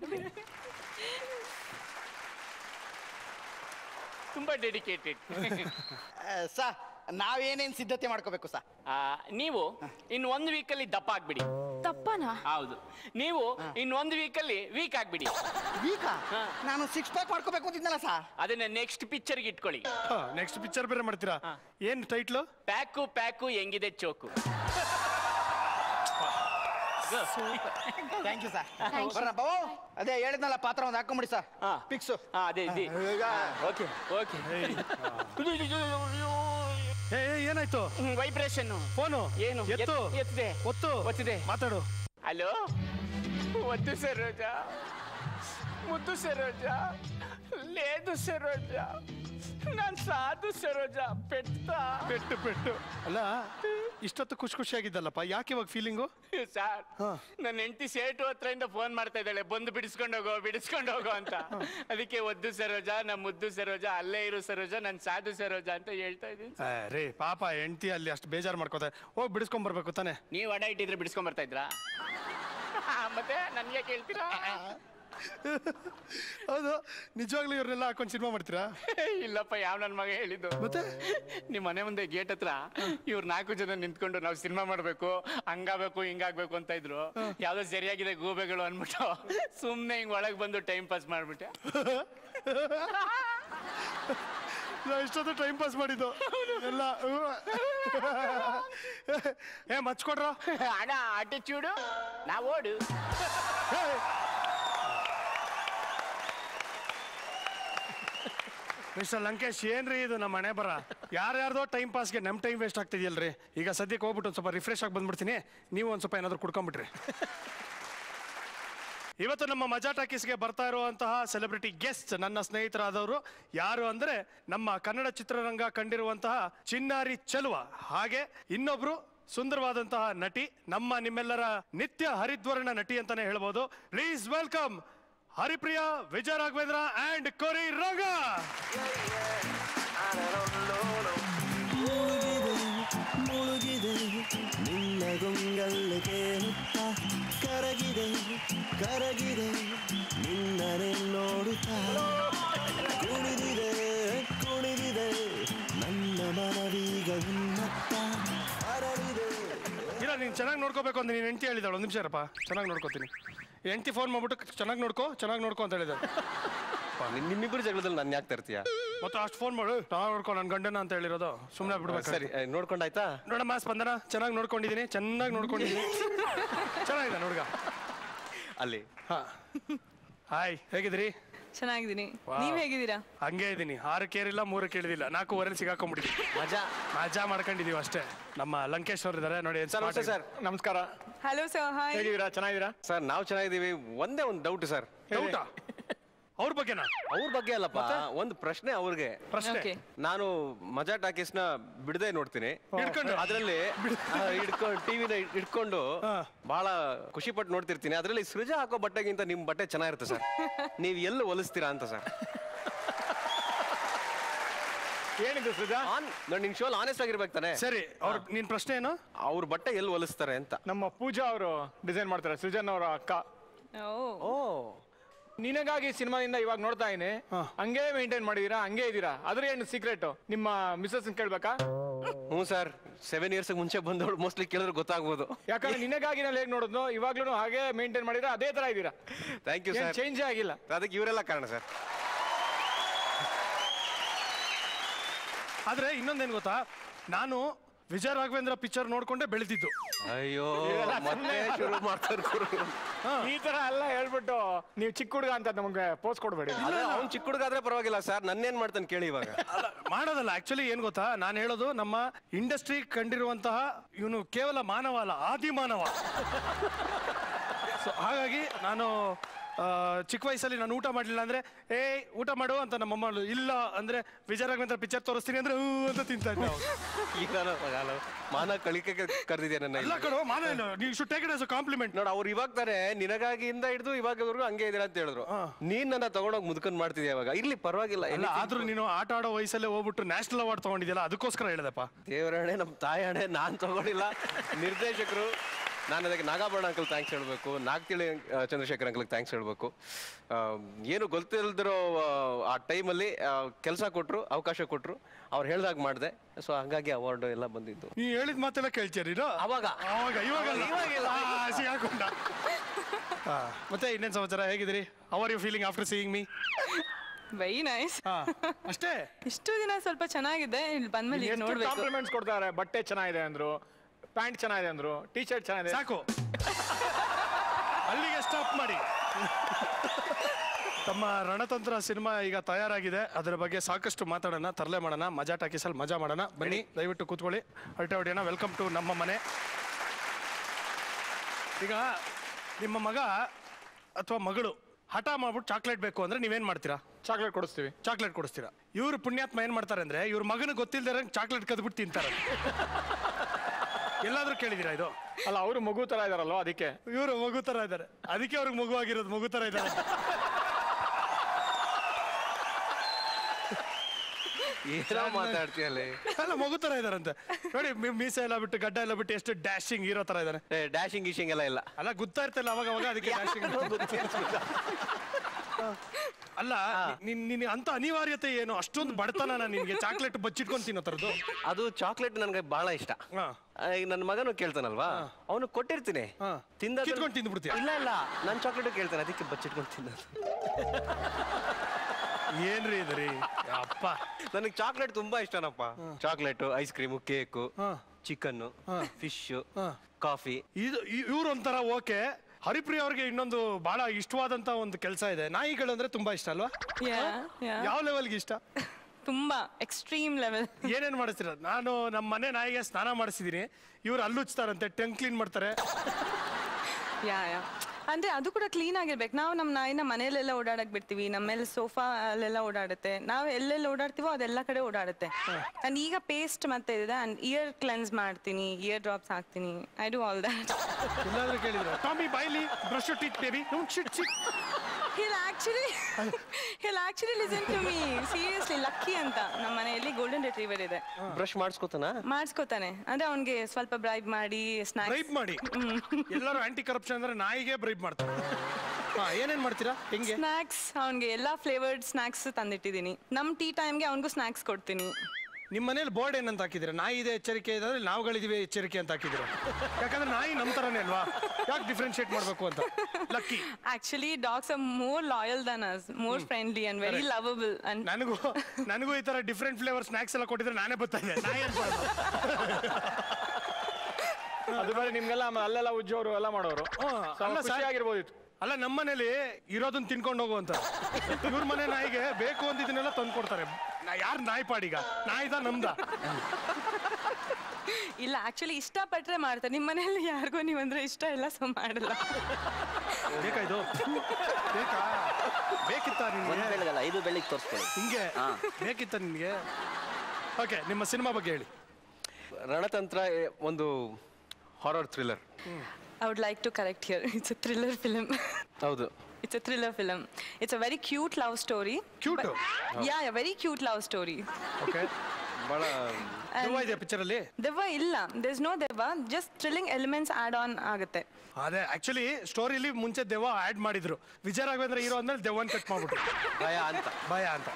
ತುಂಬಾ ಡೆಡಿಕೇಟೆಡ್ <laughs> ಸ ನಾವೇನೇನ್ ಸಿದ್ಧತೆ ಮಾಡ್ಕೋಬೇಕು ಸಾ? ನೀವು ಇನ್ ಒಂದು ವೀಕಲ್ಲಿ ದಪ್ಪ ಆಗ್ಬಿಡಿ. ತಪ್ಪನಾ ಹೌದು. ನೀವು ಇನ್ ಒಂದು ವೀಕಲ್ಲಿ ವೀಕ್ ಆಗ್ಬಿಡಿ. ವೀಕಾ ನಾನು ಸಿಕ್ಸ್ ಪ್ಯಾಕ್ ಮಾಡ್ಕೋಬೇಕು ಅಂತಿದ್ನಲ್ಲ ಸಾ? ಅದನ್ನ ನೆಕ್ಸ್ಟ್ ಪಿಕ್ಚರ್ಗೆ ಇಟ್ಕೊಳ್ಳಿ. ನೆಕ್ಸ್ಟ್ ಪಿಕ್ಚರ್ ಬೇರೆ ಮಾಡ್ತೀರಾ? ಏನ್ ಟೈಟ್ಲು ಪ್ಯಾಕು ಪ್ಯಾಕು ಹೆಂಗಿದೆ ಚೋಕು. ಥ್ಯಾಂಕ್ ಯು ಸಾ ಬರೋಣ ಬಾವು ಅದೇ ಹೇಳಿದ್ನಲ್ಲ ಪಾತ್ರ ಒಂದು ಹಾಕೊಂಬಿಡಿ ಸಾ. ಹಾ. ಫಿಕ್ಸು ಹಾ ಅದೇ ಇದೆ. ಓಕೆ ಓಕೆ <laughs> ಏ ಏನಾಯ್ತು? Vibration phone? ಏನು? ಎತ್ತು? ಎತ್ತಿದೆ? ಒತ್ತು? ಒತ್ತಿದೆ. ಮಾತಾಡು. ಹಲೋ? ಒತ್ತು ಸರ್ ರೋಜಾ. ముద్దు సరోజా లేదు సరోజా ನಾನು ಸಾಧು ಸರೋಜಾ ಪೆಟ್ತಾ ಪೆಟ್ಟು ಪೆಟ್ಟು ಅಲ್ಲ ಇಷ್ಟೊತ್ತು ಖುಷಿ ಖುಷಿಯಾಗಿದ್ದಲ್ಲಪ್ಪ ಯಾಕೆ ಇವಾಗ ಫೀಲಿಂಗು ಸರ್ ನನ್ನ ಹೆಂಡತಿ ಸೇಟು ಹತ್ರದಿಂದ ಫೋನ್ ಮಾಡ್ತಾ ಇದ್ದಾಳೆ ಬಂದು ಬಿಡಿಸ್ಕೊಂಡು ಹೋಗೋ ಬಿಡಿಸ್ಕೊಂಡು ಹೋಗೋ ಅಂತ ಅದಕ್ಕೆ ಒದ್ದು ಸರೋಜಾ ನಮ್ಮ ಮುದ್ದು ಸರೋಜಾ ಅಲ್ಲೇ ಇರು ಸರೋಜಾ ನನ್ನ ಸಾಧು ಸರೋಜಾ ಅಂತ ಹೇಳ್ತಾ ಇದ್ದೀನಿ ರೇ ಪಾಪ ಹೆಂಡತಿ ಅಲ್ಲಿ ಅಷ್ಟು ಬೇಜಾರು ಮಾಡ್ಕೋತಾರೆ ಹೋಗಿ ಬಿಡಿಸ್ಕೊಂಡ್ ಬರ್ಬೇಕು ತಾನೆ ನೀವು ಅಡ ಇಟ್ಟಿದ್ರೆ ಬಿಡಿಸ್ಕೊಂಡ್ ಬರ್ತಾ ಇದ್ರಾ <laughs> ಮತ್ತೆ ನನ್ಗೆ ಕೇಳ್ತೀರಾ <laughs> ಹೌದು. ನಿಜವಾಗ್ಲೂ ಇವ್ರನ್ನೆಲ್ಲ ಹಾಕೊಂಡು ಸಿನಿಮಾ ಮಾಡ್ತೀರಾ? <laughs> ಇಲ್ಲಪ್ಪ ಯಾವ ನನ್ನ ಮಗ ಹೇಳಿದ್ದು? ಮತ್ತೆ? <laughs> ನಿಮ್ ಮನೆ ಮುಂದೆ ಗೇಟ್ ಹತ್ರ ಇವ್ರ ನಾಲ್ಕು ಜನ ನಿಂತ್ಕೊಂಡು ನಾವು ಸಿನಿಮಾ ಮಾಡ್ಬೇಕು ಹಂಗಾಗ್ಬೇಕು ಹಿಂಗಾಗ್ಬೇಕು ಅಂತ ಇದ್ರು. ಯಾವ್ದೋ ಸರಿಯಾಗಿದೆ ಗೂಬೆಗಳು ಅನ್ಬಿಟ್ಟು ಸುಮ್ನೆ ಹಿಂಗ್ ಒಳಗೆ ಬಂದು ಟೈಮ್ ಪಾಸ್ ಮಾಡ್ಬಿಟ್ಟೆ. ಎಷ್ಟೊತ್ತು ಇಷ್ಟೊತ್ತು ಟೈಮ್ ಪಾಸ್ ಮಾಡಿದ್ದು. ಎಲ್ಲ ಏ ಮಚ್ಕೊಡ್ರ? ಅಣ್ಣ ಆಟಿಟ್ಯೂಡು ನಾವು ಓಡು. ಮಿಸ್ಟರ್ ಲಂಕೇಶ್, ಏನ್ರಿ ಇದು ನಮ್ಮ ಮನೆ ಬರ? ಯಾರ್ಯಾರ್ದೋ ಟೈಮ್ ಪಾಸ್ಗೆ ನಮ್ಮ ಟೈಮ್ ವೇಸ್ಟ್ ಆಗ್ತಿದೆಯಲ್ರಿ? ಈಗ ಸದ್ಯಕ್ಕೆ ಹೋಗ್ಬಿಟ್ಟು ಒಂದು ಸ್ವಲ್ಪ ರಿಫ್ರೆಶ್ ಆಗಿ ಬಂದ್ಬಿಡ್ತೀನಿ. ನೀವು ಒಂದು ಸ್ವಲ್ಪ ಏನಾದ್ರು ಕುಡ್ಕೊಂಬಿಟ್ರಿ ಇವತ್ತು ನಮ್ಮ ಮಜಾ ಟಾಕೀಸ್ಗೆ ಬರ್ತಾ ಇರುವಂತಹ ಸೆಲೆಬ್ರಿಟಿ ಗೆಸ್ಟ್ ನನ್ನ ಸ್ನೇಹಿತರಾದವರು ಯಾರು ಅಂದ್ರೆ ನಮ್ಮ ಕನ್ನಡ ಚಿತ್ರರಂಗ ಕಂಡಿರುವಂತಹ ಚಿನ್ನಾರಿ ಚೆಲುವ. ಹಾಗೆ ಇನ್ನೊಬ್ರು ಸುಂದರವಾದಂತಹ ನಟಿ, ನಮ್ಮ ನಿಮ್ಮೆಲ್ಲರ ನಿತ್ಯ ಹರಿದ್ವರ್ಣ ನಟಿ ಅಂತಾನೆ ಹೇಳ್ಬೋದು. Please welcome Haripriya Vijay Raghavendra and ಕೊರಿ ರಂಗ! ಮುಳುಗಿದೆ ನಿನ್ನ ಗೊಂಗಲ್ಲಿಗೆ ಕೇಳುತ್ತ ಕರಗಿದೆ ಕರಗಿದೆ ನಿನ್ನನೆ ನೋಡುತ್ತ. ಕುಣಿದಿದೆ ಕುಣಿದಿದೆ ನನ್ನ ಮನವೀಗ ಉನ್ನತ್ತ. ಅರಳಿದೆ ಇಲ್ಲ ನೀನು ಚೆನ್ನಾಗಿ ನೋಡ್ಕೋಬೇಕು ಅಂತ ನೀನು ಹೆಂಡತಿ ಹೇಳಿದಾಳು ಒಂದು ನಿಮಿಷ ಇರಪ್ಪ. ಚೆನ್ನಾಗಿ ನೋಡ್ಕೋತೀನಿ. ಹೆಂಡತಿ ಫೋನ್ ಮಾಡ್ಬಿಟ್ಟು ಚೆನ್ನಾಗಿ ನೋಡ್ಕೋ ಚೆನ್ನಾಗಿ ನೋಡ್ಕೊ ಅಂತ ಹೇಳಿದ್ರು ನಿಮ್ಮಿಬ್ಬರು ಜಗಳದಲ್ಲಿ ನಾನು ಯಾಕೆ ತರ್ತೀಯ? ಮತ್ತೆ ಅಷ್ಟು ಫೋನ್ ಮಾಡು ನಾ ನೋಡ್ಕೊ ನನ್ನ ಗಂಡನ ಅಂತ ಹೇಳಿರೋದು. ಸುಮ್ಮನೆ ಬಿಡ್ಬೇಕು ಸರಿ ನೋಡ್ಕೊಂಡಾಯ್ತಾ? ನೋಡಮ್ಮ ಸ್ಪಂದನ ಚೆನ್ನಾಗಿ ನೋಡ್ಕೊಂಡಿದ್ದೀನಿ ಚೆನ್ನಾಗಿ ನೋಡ್ಕೊಂಡಿದ್ದೀನಿ ಚೆನ್ನಾಗಿದೆ ನೋಡ್ಗ ಅಲ್ಲಿ. ಹಾ. ಹಾಯ್ ಹೇಗಿದ್ರಿ ಚೆನ್ನಾಗಿದ್ದೀನಿ. ನೀವು ಹೇಗಿದ್ದೀರಾ? ಹಂಗೆ ಇದ್ದೀನಿ. ಆರು ಕೇರಿಲ್ಲ ಮೂರು ಕೇಳಿದಿಲ್ಲ. ನಾಲ್ಕೂವರೆಲಿ ಸಿಗಾಕೊಂಡ್ಬಿಟ್ಟಿದ್ದೀನಿ. ಮಜಾ. ಮಜಾ ಮಾಡ್ಕೊಂಡಿದ್ದೀವಿ ಅಷ್ಟೇ. ನಮ್ಮ ಲಂಕೇಶ್ ಅವ್ರು ಇದ್ದಾರೆ ನೋಡಿ ಸರ್. ನಮಸ್ಕಾರ. ಹಲೋ ಸರ್ ಹಾಯ್ ಹೇಗಿದ್ದೀರಾ? ಚೆನ್ನಾಗಿದ್ದೀರಾ? ಸರ್ ನಾವು ಚೆನ್ನಾಗಿದ್ದೀವಿ. ಒಂದೇ ಒಂದು ಡೌಟ್ ಸರ್ ಡೌಟಾ ಅವ್ರ ಬಗ್ಗೆನಾ? ಅವ್ರ ಬಗ್ಗೆ ಅಲ್ಲಪ್ಪ. ಒಂದು ಪ್ರಶ್ನೆ ಅವ್ರಿಗೆ. ಪ್ರಶ್ನೆ? ನಾನು ಮಜಾ ಟಾಕೀಸ್ನ ಬಿಡದೆ ನೋಡ್ತೀನಿ. ಹಿಡ್ಕೊಂಡು? ಅದರಲ್ಲಿ ಹಿಡ್ಕೊಂಡು ಟಿವಿನ ಇಟ್ಕೊಂಡು. ಬಹಳ ಖುಷಿ ಪಟ್ಟು ನೋಡ್ತಿರ್ತೀನಿ. ಅದರಲ್ಲಿ ಸೃಜಾ ಹಾಕೋ ಬಟ್ಟೆಗಿಂತ ನಿಮ್ ಬಟ್ಟೆ ಚೆನ್ನಾಗಿರುತ್ತೆ ಸರ್ ನೀವು ಎಲ್ಲಿ ಹೊಲಿಸ್ತೀರಾ ಅಂತ ಸರ್ ಏನಿದೆ ಸುಜಾ? ಆನ್ ನಾನು ನಿನ್ ಶೋಲ್ ಆನೆಸ್ಟ್ ಆಗಿರ್ಬೇಕು ತಾನೆ. ಸರಿ ಅವ್ರ ನಿನ್ ಪ್ರಶ್ನೆ ಏನು? ಅವ್ರ ಬಟ್ಟೆ ಎಲ್ಲಿ ಹೊಲಿಸ್ತಾರೆ ಅಂತ. ನಮ್ಮ ಪೂಜಾ ಅವರು ಡಿಸೈನ್ ಮಾಡ್ತಾರೆ ಸೃಜನ್ ಅವರ ಅಕ್ಕ. ಓ. ನಿನಗಾಗಿ ಸಿನಿಮಾದಿಂದ ಇವಾಗ ನೋಡ್ತಾ ಇದೀನಿ. ಹಂಗೆ ಮೇಂಟೈನ್ ಮಾಡಿದೀರಾ ಹಂಗೆ ಇದೀರಾ? ಆದ್ರೆ ಏನು ಸೀಕ್ರೆಟ್ ನಿಮ್ಮ ಮಿಸಸ್ ಕೇಳ್ಬೇಕಾ? ಹ್ಞೂ ಸರ್ ಸೆವೆನ್ ಇಯರ್ಸ್ ಮುಂಚೆ ಬಂದವಳು ಮೋಸ್ಟ್ಲಿ ಕೇಳಿದ್ರೆ ಗೊತ್ತಾಗ್ಬೋದು. ಯಾಕಂದ್ರೆ ನಿನಗಾಗಿ ನಾನು ಹೇಗೆ ನೋಡಿದ್ನೋ ಇವಾಗ್ಲೂ ಹಾಗೆ ಮೇಂಟೈನ್ ಮಾಡಿದ್ರೆ ಅದೇ ತರ ಇದೀರಾ? ಥ್ಯಾಂಕ್ ಯು ಸರ್ ಚೇಂಜ್ ಆಗಿಲ್ಲ. ಅದಕ್ಕೆ ಇವರೆಲ್ಲ ಕಾರಣ ಸರ್ ಆದ್ರೆ ಇನ್ನೊಂದೇನ್ ಗೊತ್ತಾ? ನಾನು ವಿಜಯ ರಾಘವೇಂದ್ರ ಪಿಕ್ಚರ್ ನೋಡ್ಕೊಂಡೆ ಬೆಳೆದಿದ್ದು. ಅಯ್ಯೋ ಮತ್ತೆ ಶುರು ಮಾಡ್ತಾರೆ ಗುರು. ಈ ತರ ಎಲ್ಲ ಹೇಳ್ಬಿಟ್ಟು ನೀವು ಚಿಕ್ಕ ಹುಡುಗ ಅಂತ ನಮಗೆ ಪೋಸ್ ಕೊಡ್ಬೇಡಿ. ಅದೇ ಅವ್ನ್ ಚಿಕ್ಕ ಹುಡುಗ ಆದ್ರೆ ಪರವಾಗಿಲ್ಲ ಸರ್ ನನ್ನೇನ್ ಮಾಡ್ತಾನೆ ಕೇಳಿ ಇವಾಗ. ಅಲ್ಲ ಮಾಡೋದಲ್ಲ. ಆಕ್ಚುಲಿ ಏನ್ ಗೊತ್ತಾ? ನಾನು ಹೇಳೋದು ನಮ್ಮ ಇಂಡಸ್ಟ್ರಿ ಕಂಡಿರುವಂತಹ ಇವನು ಕೇವಲ ಮಾನವ ಅಲ್ಲ ಆದಿ ಮಾನವ ಸೊ ಹಾಗಾಗಿ ನಾನು ಚಿಕ್ಕ ವಯಸ್ಸಲ್ಲಿ ನಾನು ಊಟ ಮಾಡಲಿಲ್ಲ ಅಂದ್ರೆ ಏ ಊಟ ಮಾಡು ಅಂತ ನಮ್ಮಮ್ಮ ಇಲ್ಲ ಅಂದ್ರೆ ವಿಜಯರಾಘವೇಂದ್ರ ಪಿಕ್ಚರ್ ತೋರಿಸ್ತೀನಿ ಅಂದ್ರೆ ಹೂ ಅಂತ ತಿಂತಾ ಇದ್ದೆ ಈಗ ಮಾನ ಕಳಿಕೆ ಕರೆದಿದ್ದೆ ನನ್ನ ಇಲ್ಲ? ಕಣೋ ಮಾನ ನೀವು should take it as a compliment ನೋಡಿ ಅವ್ರು ಇವಾಗ ತಾರೆ ನಿನಗಾಗಿ ಇಂದ ಹಿಡಿದು ಇವಾಗವರೆಗೂ ಹಂಗೆ ಇದೀರ ಅಂತ ಹೇಳಿದ್ರು. ನೀನ್ ನನ್ನ ತಗೊಂಡೋಗಿ ಮುದ್ಕನ್ ಮಾಡ್ತಿದ್ಯಾ ಇವಾಗ? ಇಲ್ಲಿ ಪರವಾಗಿಲ್ಲ ಇಲ್ಲ ಆದ್ರೂ ನೀನು ಆಟ ಆಡೋ ವಯಸ್ಸಲ್ಲೇ ಹೋಗ್ಬಿಟ್ಟು ನ್ಯಾಷನಲ್ ಅವಾರ್ಡ್ ತಗೊಂಡಿದ್ಯಲ್ಲ ಅದಕ್ಕೋಸ್ಕರ ಹೇಳಿದೆಪ್ಪ. ದೇವರಣೆ ನಮ್ಮ ತಾಯಿ ಹಣೆ ನಾನ್ ತಗೊಂಡಿಲ್ಲ. ನಿರ್ದೇಶಕರು ನಾನು ಅದಕ್ಕೆ ನಾಗಾಭರಣ ಅಂಕಲ್ ಥ್ಯಾಂಕ್ಸ್ ಹೇಳ್ಬೇಕು ನಾಗ್ತಿಳಿ ಚಂದ್ರಶೇಖರ್ ಅಂಕಲ್ಗೆ ಥ್ಯಾಂಕ್ಸ್ ಹೇಳ್ಬೇಕು. ಆ, ಏನು ಗೊತ್ತಿಲ್ದಿರೋ ಆ, ಟೈಮಲ್ಲಿ ಕೆಲಸ ಕೊಟ್ಟರು ಅವಕಾಶ ಕೊಟ್ಟರು ಅವ್ರು ಹೇಳ್ದಾಗ ಮಾಡಿದೆ. ಸೊ ಹಂಗಾಗಿ ಅವಾರ್ಡ್ ಎಲ್ಲ ಬಂದಿದ್ದು. ನೀ ಹೇಳಿದ ಮಾತೆಲ್ಲ ಕೇಳ್ತೀರಿ ನೀನು? ಅವಾಗ. ಅವಾಗ ಇವಾಗ ಇವಾಗಿಲ್ಲ. ಸಿಗಾಕೊಂಡ ಮತ್ತೆ ಇನ್ನೇನು ಸಮಾಚಾರ ಹೇಗಿದ್ರಿ how are you feeling after seeing me very nice ಅಷ್ಟೇ? ಇಷ್ಟು ದಿನ ಸ್ವಲ್ಪ ಚೆನ್ನಾಗಿದೆ ಇಲ್ಲಿ ಬಂದ್ಮೇಲೆ ಈಗ ನೋಡ್ಬೇಕು. ಕಾಂಪ್ಲಿಮೆಂಟ್ಸ್ ಕೊಡ್ತಾರೆ ಬಟ್ಟೆ ಚೆನ್ನಾಗಿದೆ ಅಂದ್ರು. ಪ್ಯಾಂಟ್ ಚೆನ್ನಾಗಿದೆ ಅಂದ್ರು ಟೀ ಶರ್ಟ್ ಚೆನ್ನಾಗಿದೆ. ಸಾಕು. ಅಲ್ಲಿಗೆ ಸ್ಟಾಪ್ ಮಾಡಿ. ತಮ್ಮ ರಣತಂತ್ರ ಸಿನಿಮಾ ಈಗ ತಯಾರಾಗಿದೆ. ಅದರ ಬಗ್ಗೆ ಸಾಕಷ್ಟು ಮಾತಾಡೋಣ ತರಲೆ ಮಾಡೋಣ ಮಜಾ ಟಾಕೀಸಲ್ಲಿ ಮಜಾ ಮಾಡೋಣ. ಬನ್ನಿ ದಯವಿಟ್ಟು ಕೂತ್ಕೊಳ್ಳಿ. ಅಲ್ಟೆ ಹೊಡಿಯೋಣ ವೆಲ್ಕಮ್ ಟು ನಮ್ಮ ಮನೆ. ಈಗ ನಿಮ್ಮ ಮಗ ಅಥವಾ ಮಗಳು ಹಠ ಮಾಡ್ಬಿಟ್ಟು ಚಾಕ್ಲೇಟ್ ಬೇಕು ಅಂದ್ರೆ ನೀವೇನ್ ಮಾಡ್ತೀರಾ? ಚಾಕ್ಲೇಟ್ ಕೊಡಿಸ್ತೀವಿ. ಚಾಕ್ಲೇಟ್ ಕೊಡಿಸ್ತೀರಾ. ಇವ್ರು ಪುಣ್ಯಾತ್ಮ ಏನ್ ಮಾಡ್ತಾರೆ ಅಂದ್ರೆ ಇವ್ರ ಮಗನ ಗೊತ್ತಿಲ್ಲದೆ ಚಾಕ್ಲೇಟ್ ಕದ್ಬಿಟ್ಟು ತಿಂತಾರೆ. ಎಲ್ಲಾದ್ರೂ ಕೇಳಿದಿರಾ ಇದು? ಅಲ್ಲ ಅವರು ಮಗು ತರ ಇದಾರಲ್ವಾ ಅದಕ್ಕೆ? ಇವರು ಮಗು ತರ ಇದ್ದಾರೆ. ಅದಕ್ಕೆ ಅವ್ರಿಗೆ ಮಗು ಆಗಿರೋದು ಮಗು ತರ ಇದ್ದಾರೆ. ಏನೋ ಮಾತಾಡ್ತೀಯಲ್ಲಿ? ಅಲ್ಲ ಮಗು ತರ ಇದಾರಂತೆ ನೋಡಿ ಮೀಸ ಮೀಸೆ ಎಲ್ಲ ಬಿಟ್ಟು ಗಡ್ಡ ಎಲ್ಲ ಬಿಟ್ಟು ಎಷ್ಟು ಡ್ಯಾಶಿಂಗ್ ಹೀರೋ ತರ ಇದಾರೆ ಡ್ಯಾಶಿಂಗ್ ಗೀಶಿಂಗ್ ಎಲ್ಲ ಇಲ್ಲ. ಅಲ್ಲ ಗೊತ್ತಾ ಇರ್ತಲ್ಲ ಅವಾಗ ಅವಾಗ ಅದಕ್ಕೆ ಡ್ಯಾಶಿಂಗ್ ಅಲ್ಲ ನಿನ್ ನಿನ್ ಅಂತ ಅನಿವಾರ್ಯತೆ ಏನು? ಅಷ್ಟೊಂದು ಬಡತನ ನಿನ್ಗೆ ಚಾಕ್ಲೇಟ್ ಬಚ್ಚಿಟ್ಕೊಂಡ್ ತಿನ್ನೋ ತರದು ಅದು ಚಾಕ್ಲೇಟ್ ನನ್ಗೆ ಬಹಳ ಇಷ್ಟ. ಈಗ ನನ್ನ ಮಗನು ಕೇಳ್ತಾನಲ್ವಾ? ಅವನು ಕೊಟ್ಟಿರ್ತೀನಿ. ತಿಂದ ಕಿತ್ಕೊಂಡ್ ತಿಂದ್ಬಿಡ್ತೀಯ? ಇಲ್ಲ ಇಲ್ಲ. ನನ್ ಚಾಕ್ಲೇಟ್ ಕೇಳ್ತಾನೆ ಅದಕ್ಕೆ ಬಚ್ಚಿಟ್ಕೊಂಡು ತಿನ್ನೋದು. ಏನ್ರಿ ಇದ್ರಿ ಅಪ್ಪ ನನಗೆ ಚಾಕ್ಲೇಟ್ ತುಂಬಾ ಇಷ್ಟನಪ್ಪ. Chocolate ice cream cake chicken fish coffee. ಇದು ಇವ್ರೊಂಥರ ಒಂಥರ ಓಕೆ. ಹರಿಪ್ರಿಯ ಅವ್ರಿಗೆ ಇನ್ನೊಂದು ಬಹಳ ಇಷ್ಟವಾದಂತ ಒಂದು ಕೆಲಸ ಇದೆ. ನಾಯಿಗಳು ಅಂದ್ರೆ ತುಂಬಾ ಇಷ್ಟ ಅಲ್ವಾ. ಯಾವ ಲೆವೆಲ್ಗೆ ಇಷ್ಟ? ತುಂಬಾ ಎಕ್ಸ್ಟ್ರೀಮ್ ಲೆವೆಲ್ ಏನೇನ್ ಮಾಡಿಸ್ತೀರ? ನಾನು ನಮ್ಮ ಮನೆ ನಾಯಿಗೆ ಸ್ನಾನ ಮಾಡಿಸಿದೀನಿ. ಇವ್ರು ಅಲ್ಲುಚ್ತಾರಂತೆ ಟಂಗ್ ಕ್ಲೀನ್ ಮಾಡ್ತಾರೆ. ಯಾ ಯಾ ಅಂದ್ರೆ ಅದು ಕೂಡ ಕ್ಲೀನ್ ಆಗಿರ್ಬೇಕು. ನಾವು ನಮ್ಮ ನಾಯಿನ ಮನೆಯಲ್ಲೆಲ್ಲ ಓಡಾಡಕ್ ಬಿಡ್ತೀವಿ. ನಮ್ಮೇಲೆ ಸೋಫಾ ಅಲ್ಲೆಲ್ಲ ಓಡಾಡುತ್ತೆ. ನಾವು ಎಲ್ಲೆಲ್ಲ ಓಡಾಡ್ತೀವೋ ಅದೆಲ್ಲ ಕಡೆ ಓಡಾಡುತ್ತೆ. ಅಂಡ್ ಈಗ ಪೇಸ್ಟ್ ಮತ್ತೆ ಇದೆ. ಅಂಡ್ ಇಯರ್ ಕ್ಲೆನ್ಸ್ ಮಾಡ್ತೀನಿ. ಇಯರ್ ಡ್ರಾಪ್ಸ್ ಹಾಕ್ತೀನಿ. ಐ ಡೂ ಆಲ್ ದಟ್ ಎಲ್ಲಾದ್ರೂ ಕೇಳಿದ್ರು Tommy Bailey brush teeth baby shit shit hill actually hill actually listen to me seriously lucky ಅಂತ. ನಮ್ಮ ಮನೆಯಲ್ಲಿ ಗೋಲ್ಡನ್ ರಿಟ್ರೀವರ್ ಇದೆ. ಬ್ರಷ್ ಮಾಡಿಸ್ಕೋತಾನ? ಮಾಡಿಸ್ಕೋತಾನೆ. ಅಂದ್ರೆ ಅವನಿಗೆ ಸ್ವಲ್ಪ ಬ್ರೈಬ್ ಮಾಡಿ ಸ್ನಾಕ್ಸ್ ಬ್ರೈಬ್ ಮಾಡಿ? ಎಲ್ಲರೂ ಆಂಟಿ ಕರಪ್ಷನ್ ಅಂದ್ರೆ ನಾಯಿಗೆ ಬ್ರೈಬ್ ಮಾಡ್ತಾರೆ. ಹಾ ಏನೇನ್ ಮಾಡ್ತೀರಾ ಹೆಂಗೆ? ಸ್ನಾಕ್ಸ್ ಅವನಿಗೆ ಎಲ್ಲಾ ಫ್ಲೇವರ್ಡ್ ಸ್ನಾಕ್ಸ್ ತಂದಿಟ್ಟಿದ್ದೀನಿ. ನಮ್ಮ ಟೀ ಟೈಮ್ಗೆ ಅವನಿಗೂ ಸ್ನಾಕ್ಸ್ ಕೊಡ್ತೀನಿ. ನಿಮ್ಮ ಮನೇಲಿ ಬೋರ್ಡ್ ಏನಂತ ಹಾಕಿದ್ರೆ ನಾಯಿ ಇದೆ ಎಚ್ಚರಿಕೆ ಇದೆ ಅಂದ್ರೆ ನಾವುಗಳಿದೀವಿ ಎಚ್ಚರಿಕೆ ಅಂತ ಹಾಕಿದ್ರು ಯಾಕಂದ್ರೆ ನಾಯಿ ನಮ್ಮ ತರನೇ ಅಲ್ವಾ? ಯಾಕೆ ಡಿಫ್ರೆನ್ಶಿಯೇಟ್ ಮಾಡ್ಬೇಕು ಅಂತ? Lucky actually dogs are more loyal than us more friendly and very lovable and ನನಗೂ ನನಗೂ ಈ ತರ ಡಿಫ್ರೆಂಟ್ ಫ್ಲೇವರ್ ಸ್ನಾಕ್ಸ್ ಎಲ್ಲ ಕೊಟ್ಟಿದ್ರೆ ನಾನೇ ಬರ್ತಾ ಇದ್ದೆ. ನಾಯಿ ಅಂತ <laughs> ಅದು ಬೇರೆ ನಿಮ್ಗೆಲ್ಲ ಅಲ್ಲೆಲ್ಲ ಉಜ್ಜೋರು ಎಲ್ಲ ಮಾಡೋರು. ಅಲ್ಲ ಸರ್. ಆಗಿರ್ಬೋದಿತ್ತು ಅಲ್ಲ ನಮ್ಮ ಮನೇಲಿ ಇರೋದನ್ನ ತಿನ್ಕೊಂಡು ಹೋಗುವಂತ. ಇವ್ರ ಮನೆ ನಾಯಿಗೆ ಬೇಕು ಅಂದಿದ್ದನ್ನೆಲ್ಲ ತಂದು ಕೊಡ್ತಾರೆ ಯಾರು ನಾಯಿ ಪಾಡೀಗ ನಾಯಿದ ನಮ್ದ. ಇಲ್ಲ ಆಕ್ಚುಲಿ ಇಷ್ಟಪಟ್ರೆ ಮಾಡ್ತಾರೆ. ನಿಮ್ಮ ಮನೆಯಲ್ಲಿ ಯಾರಿಗೂ ನೀವಂದ್ರೆ ಇಷ್ಟ ಇಲ್ಲ ಸೊ ಮಾಡಲ್ಲ. ಬೇಕಾ ಇದು? ಬೇಕಾ? ಬೇಕಿತ್ತ ಒಂದ್ ನಿನ್ಗೆ ಬೆಳಗಲ್ಲ ಐದು ಬೆಳಿಗ್ಗೆ ತೋರಿಸ್ಕೊಳ್ಳಿ. ಹಿಂಗೆ? ಬೇಕಿತ್ತ ನಿಮಗೆ? ಓಕೆ ನಿಮ್ಮ ಸಿನಿಮಾ ಬಗ್ಗೆ ಹೇಳಿ. ರಣತಂತ್ರ ಎ, ಒಂದು horror thriller I would like to correct here it's thriller film ಹೌದು. It's a thriller film it's a very cute love story Cute? Yeah very cute love story okay ಬಹಳ ದೆವ್ವ ಇದೆಯಾ ಪಿಕ್ಚರ್ ಅಲ್ಲಿ? ದೆವ್ವ ಇಲ್ಲ. ದೇಸ್ ನೋ ದೆವ್ವ just thrilling elements add on ಆಗುತ್ತೆ. ಅದೇ ಆಕ್ಚುಲಿ ಸ್ಟೋರಿಲಿ ಮುಂಚೆ ದೆವ್ವ ಆಡ್ ಮಾಡಿದ್ರು. ವಿಜಯ ರಾಘವೇಂದ್ರ ಹೀರೋ ಅಂದ್ಮೇಲೆ ದೆವ್ವನ್ ಕಟ್ ಮಾಡ್ಬಿಟ್ರು. <laughs> ಭಯ ಅಂತ. ಭಯ ಅಂತ.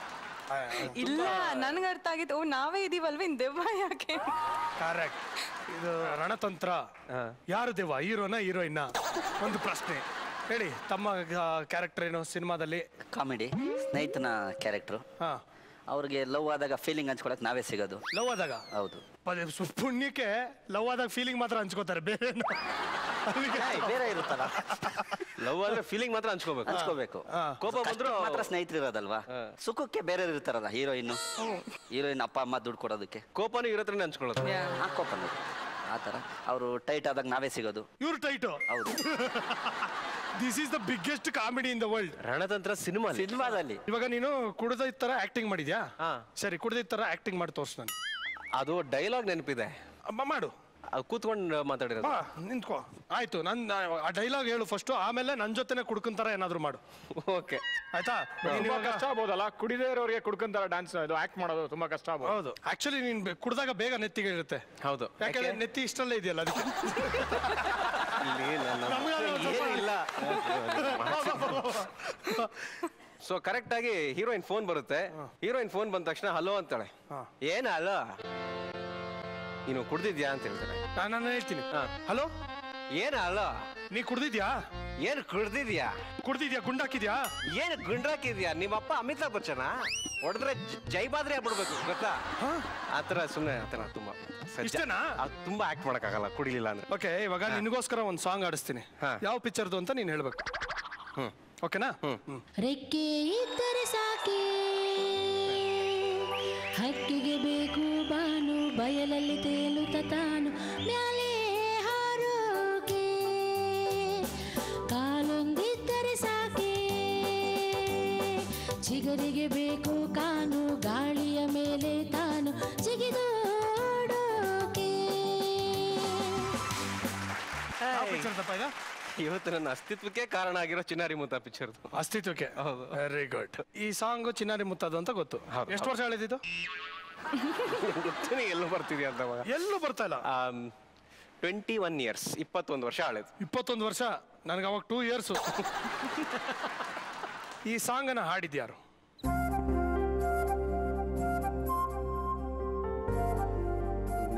<laughs> ಇಲ್ಲ ನನ್ಗೆ ಅರ್ಥ ಆಗಿತ್ತು. ಓ ನಾವೇ ಇದೀವಲ್ವ ಇನ್ ದೆವ್ವ ಯಾಕೆ? ಕರೆಕ್ಟ್ ಇದು ರಣತಂತ್ರ. ಯಾರು ದೆವ್ವ? ಹೀರೋನ ಹೀರೋಯಿನ್ನ ಒಂದು ಪ್ರಶ್ನೆ. ಹೇಳಿ ತಮ್ಮ ಕ್ಯಾರೆಕ್ಟರ್ ಏನು ಸಿನಿಮಾದಲ್ಲಿ? ಕಾಮಿಡಿ ಸ್ನೇಹಿತನ ಕ್ಯಾರೆಕ್ಟ್ರು ಹಾ. ಅವ್ರಿಗೆ ಲವ್ ಆದಾಗ ಫೀಲಿಂಗ್ ಹಂಚ್ಕೊಳಕ್ ನಾವೇ ಸಿಗೋದು. ಲವ್ ಆದಾಗ? ಹೌದು. ಪದ- ಸು- ಪುಣ್ಯಕ್ಕೆ ಲವ್ ಆದಾಗ ಫೀಲಿಂಗ್ ಮಾತ್ರ ಹಂಚ್ಕೋತಾರೆ ಬೇರೆ ಏನು? ಅದಕ್ಕೆ ಏಯ್, ಬೇರೆ ಇರುತ್ತಲ್ಲ. ಲವ್ ಆದ್ರೆ ಫೀಲಿಂಗ್ ಮಾತ್ರ ಹಂಚ್ಕೋಬೇಕು ಹಂಚ್ಕೋಬೇಕು. ಕೋಪ ಬಂದ್ರು ಮಾತ್ರ ಸ್ನೇಹಿತರು ಇರೋದಲ್ವಾ? ಸುಖಕ್ಕೆ ಬೇರೆ ಇರ್ತಾರಲ್ಲ ಹೀರೋಯಿನ್ ಹೀರೋಯಿನ್ ಅಪ್ಪ ಅಮ್ಮ ದುಡ್ಡು ಕೊಡೋದಕ್ಕೆ. ಕೋಪನೂ ಇರತ್ರನೇ ಹಂಚ್ಕೊಳ್ಳೋದು. ಆ ಆ ಥರ. ಅವರು ಟೈಟ್ ಆದಾಗ ನಾವೇ ಸಿಗೋದು. ಇವ್ರು ಟೈಟು ಹೌದು. <laughs> This is the biggest comedy in the world Ranatantra cinema ಸಿನಿಮಾದಲ್ಲಿ. ಇವಾಗ ನೀನು ಕುಡ್ದ ತರ ಆಕ್ಟಿಂಗ್ ಮಾಡಿದ್ಯಾ? ಹಾ. ಸರಿ ಕುಡ್ದ ತರ ಆಕ್ಟಿಂಗ್ ಮಾಡಿ ತೋರ್ಸ್ ನಾನು. ಅದು ಡೈಲಾಗ್ ನೆನಪಿದೆ. ಅಮ್ಮ ಮಾಡು. ಕೂತ್ಕೊಂಡು ಮಾತಾಡಿರೋದು. ಬಾ ನಿಂತ್ಕೋ. ಆಯ್ತು ನನ್ ಆ ಡೈಲಾಗ್ ಹೇಳು ಫಸ್ಟ್ ಆಮೇಲೆ ನನ್ನ ಜೊತೆನೆ ಕುಡ್ಕೊಂತಾರ ಏನಾದ್ರು ಮಾಡು. ಓಕೆ. ಆಯ್ತಾ? ನೀನ್ ತುಂಬಾ ಇವಾಗ- ಕಷ್ಟ ಆಗ್ಬೋದಲ್ಲ? ಕುಡಿದೇ ಇರೋರಿಗೆ ಕುಡ್ಕೊಂತಾರ ಡ್ಯಾನ್ಸ್ ಇದು ಆಕ್ಟ್ ಮಾಡೋದು ತುಂಬಾ ಕಷ್ಟ ಆಗ್ಬೋದು. ಹೌದು. ಆಕ್ಚುಲಿ ನೀನ್ ಬೆ- ಕುಡ್ದಾಗ ಬೇಗ ನೆತ್ತಿಗೆ ಇರುತ್ತೆ. ಹೌದು. ಯಾಕಂದ್ರೆ ನೆತ್ತಿ ಇಷ್ಟಲ್ಲೇ ಇದೆಯಲ್ಲ ಅದಕ್ಕೆ? ಇಲ್ಲಿ ನನ್ನ ನಮ್ಗಾದ್ರೆ ಒಂದ್ ಸ್ವಲ್ಪ- ಏನಿಲ್ಲ. ಸೊ ಕರೆಕ್ಟ್ ಆಗಿ ಹೀರೋಯಿನ್ ಫೋನ್ ಬರುತ್ತೆ. ಹೀರೋಯಿನ್ ಫೋನ್ ಬಂದ ತಕ್ಷಣ ಹಲೋ ಅಂತಾಳೆ. ಏನ ಹಲೋ ನೀನು ಕುಡ್ದಿದ್ಯಾ ಅಂತ ಹೇಳ್ತಾರೆ. ನಾನು ನಾನು ಹೇಳ್ತೀನಿ. ಹಾ. ಹಲೋ? ಏನ ಹಲೋ? ನೀ ಕುಡ್ದಿದ್ಯಾ? ಏನ್ ಕುಡ್ದಿದ್ಯಾ? ಕುಡ್ದಿದ್ಯಾ? ಗುಂಡಾಕಿದ್ಯಾ? ಏನ್ ಗುಂಡ್ರಾಕಿದ್ಯಾ ನಿಮ್ಮಪ್ಪ ಅಮಿತಾಬ್ ಬಚ್ಚನ? ಹೊಡೆದ್ರೆ ಜೈಬಾದ್ರಿ ಬಿಡ್ಬೇಕು ಗೊತ್ತಾ? ಆತರ ಸುಮ್ನೆ ಆತರ ತುಂಬಾ ಸಜ್ಜ. ಇಷ್ಟೇನಾ? ಅದ್ ತುಂಬಾ ಆಕ್ಟ್ ಮಾಡಕ್ಕಾಗಲ್ಲ ಕುಡಿಲಿಲ್ಲ ಅಂದ್ರೆ. ಓಕೆ ಇವಾಗ ನಿನಗೋಸ್ಕರ ಒಂದು ಸಾಂಗ್ ಆಡಿಸ್ತೀನಿ ಹಾ. ಯಾವ ಪಿಕ್ಚರ್ದು ಅಂತ ನೀನು ಹೇಳ್ಬೇಕು. ಹ್ಮ್. ಓಕೆನಾ? ಹ್ಮ್. ರೆಕ್ಕೆ ಇದ್ದರೆ ಸಾಕೆ? ಹಕ್ಕಿಗೆ ಬೇಕು ಬಾನು ಬಯಲಲ್ಲಿ ತೇಲುತ್ತ ತಾನು ಮ್ಯಾಲೆ ಹಾರೋಕೆ. ಕಾಲೊಂದಿದ್ದರೆ ಸಾಕೆ. ಚಿಗರಿಗೆ ಬೇಕು ಕಾನು ಗಾಳಿಯ ಮೇಲೆ ತಾನು ಜಿಗಿದೋಡೋಕೆ. ಇವತ್ತು ನನ್ನ ಅಸ್ತಿತ್ವಕ್ಕೆ ಕಾರಣ ಆಗಿರೋ ಚಿನ್ನಾರಿ ಮುತ್ತ ಪಿಕ್ಚರ್ ಅಸ್ತಿತ್ವಕ್ಕೆ? ಹೌದು. ವೆರಿ ಗುಡ್ ಈ ಸಾಂಗ್ ಚಿನ್ನಾರಿ ಮುತ್ತದು ಅಂತ ಗೊತ್ತು. ಹೌದು, ಎಷ್ಟು ವರ್ಷ ಹೇಳಿದ್ದು <laughs> ಎಲ್ಲೂ ಬರ್ತಿದ್ಯಾ ಅಂತ ಎಲ್ಲೂ ಬರ್ತಾ ಇಲ್ಲ? ಟ್ವೆಂಟಿ ಒನ್ ಇಯರ್ಸ್ ಇಪ್ಪತ್ತೊಂದು ವರ್ಷ ಹಳೇದು ಇಪ್ಪತ್ತೊಂದು ವರ್ಷ? ನನಗೆ ಅವಾಗ ಟೂ ಇಯರ್ಸ್ <laughs> ಈ ಸಾಂಗನ್ನು ಹಾಡಿದ್ಯಾರು?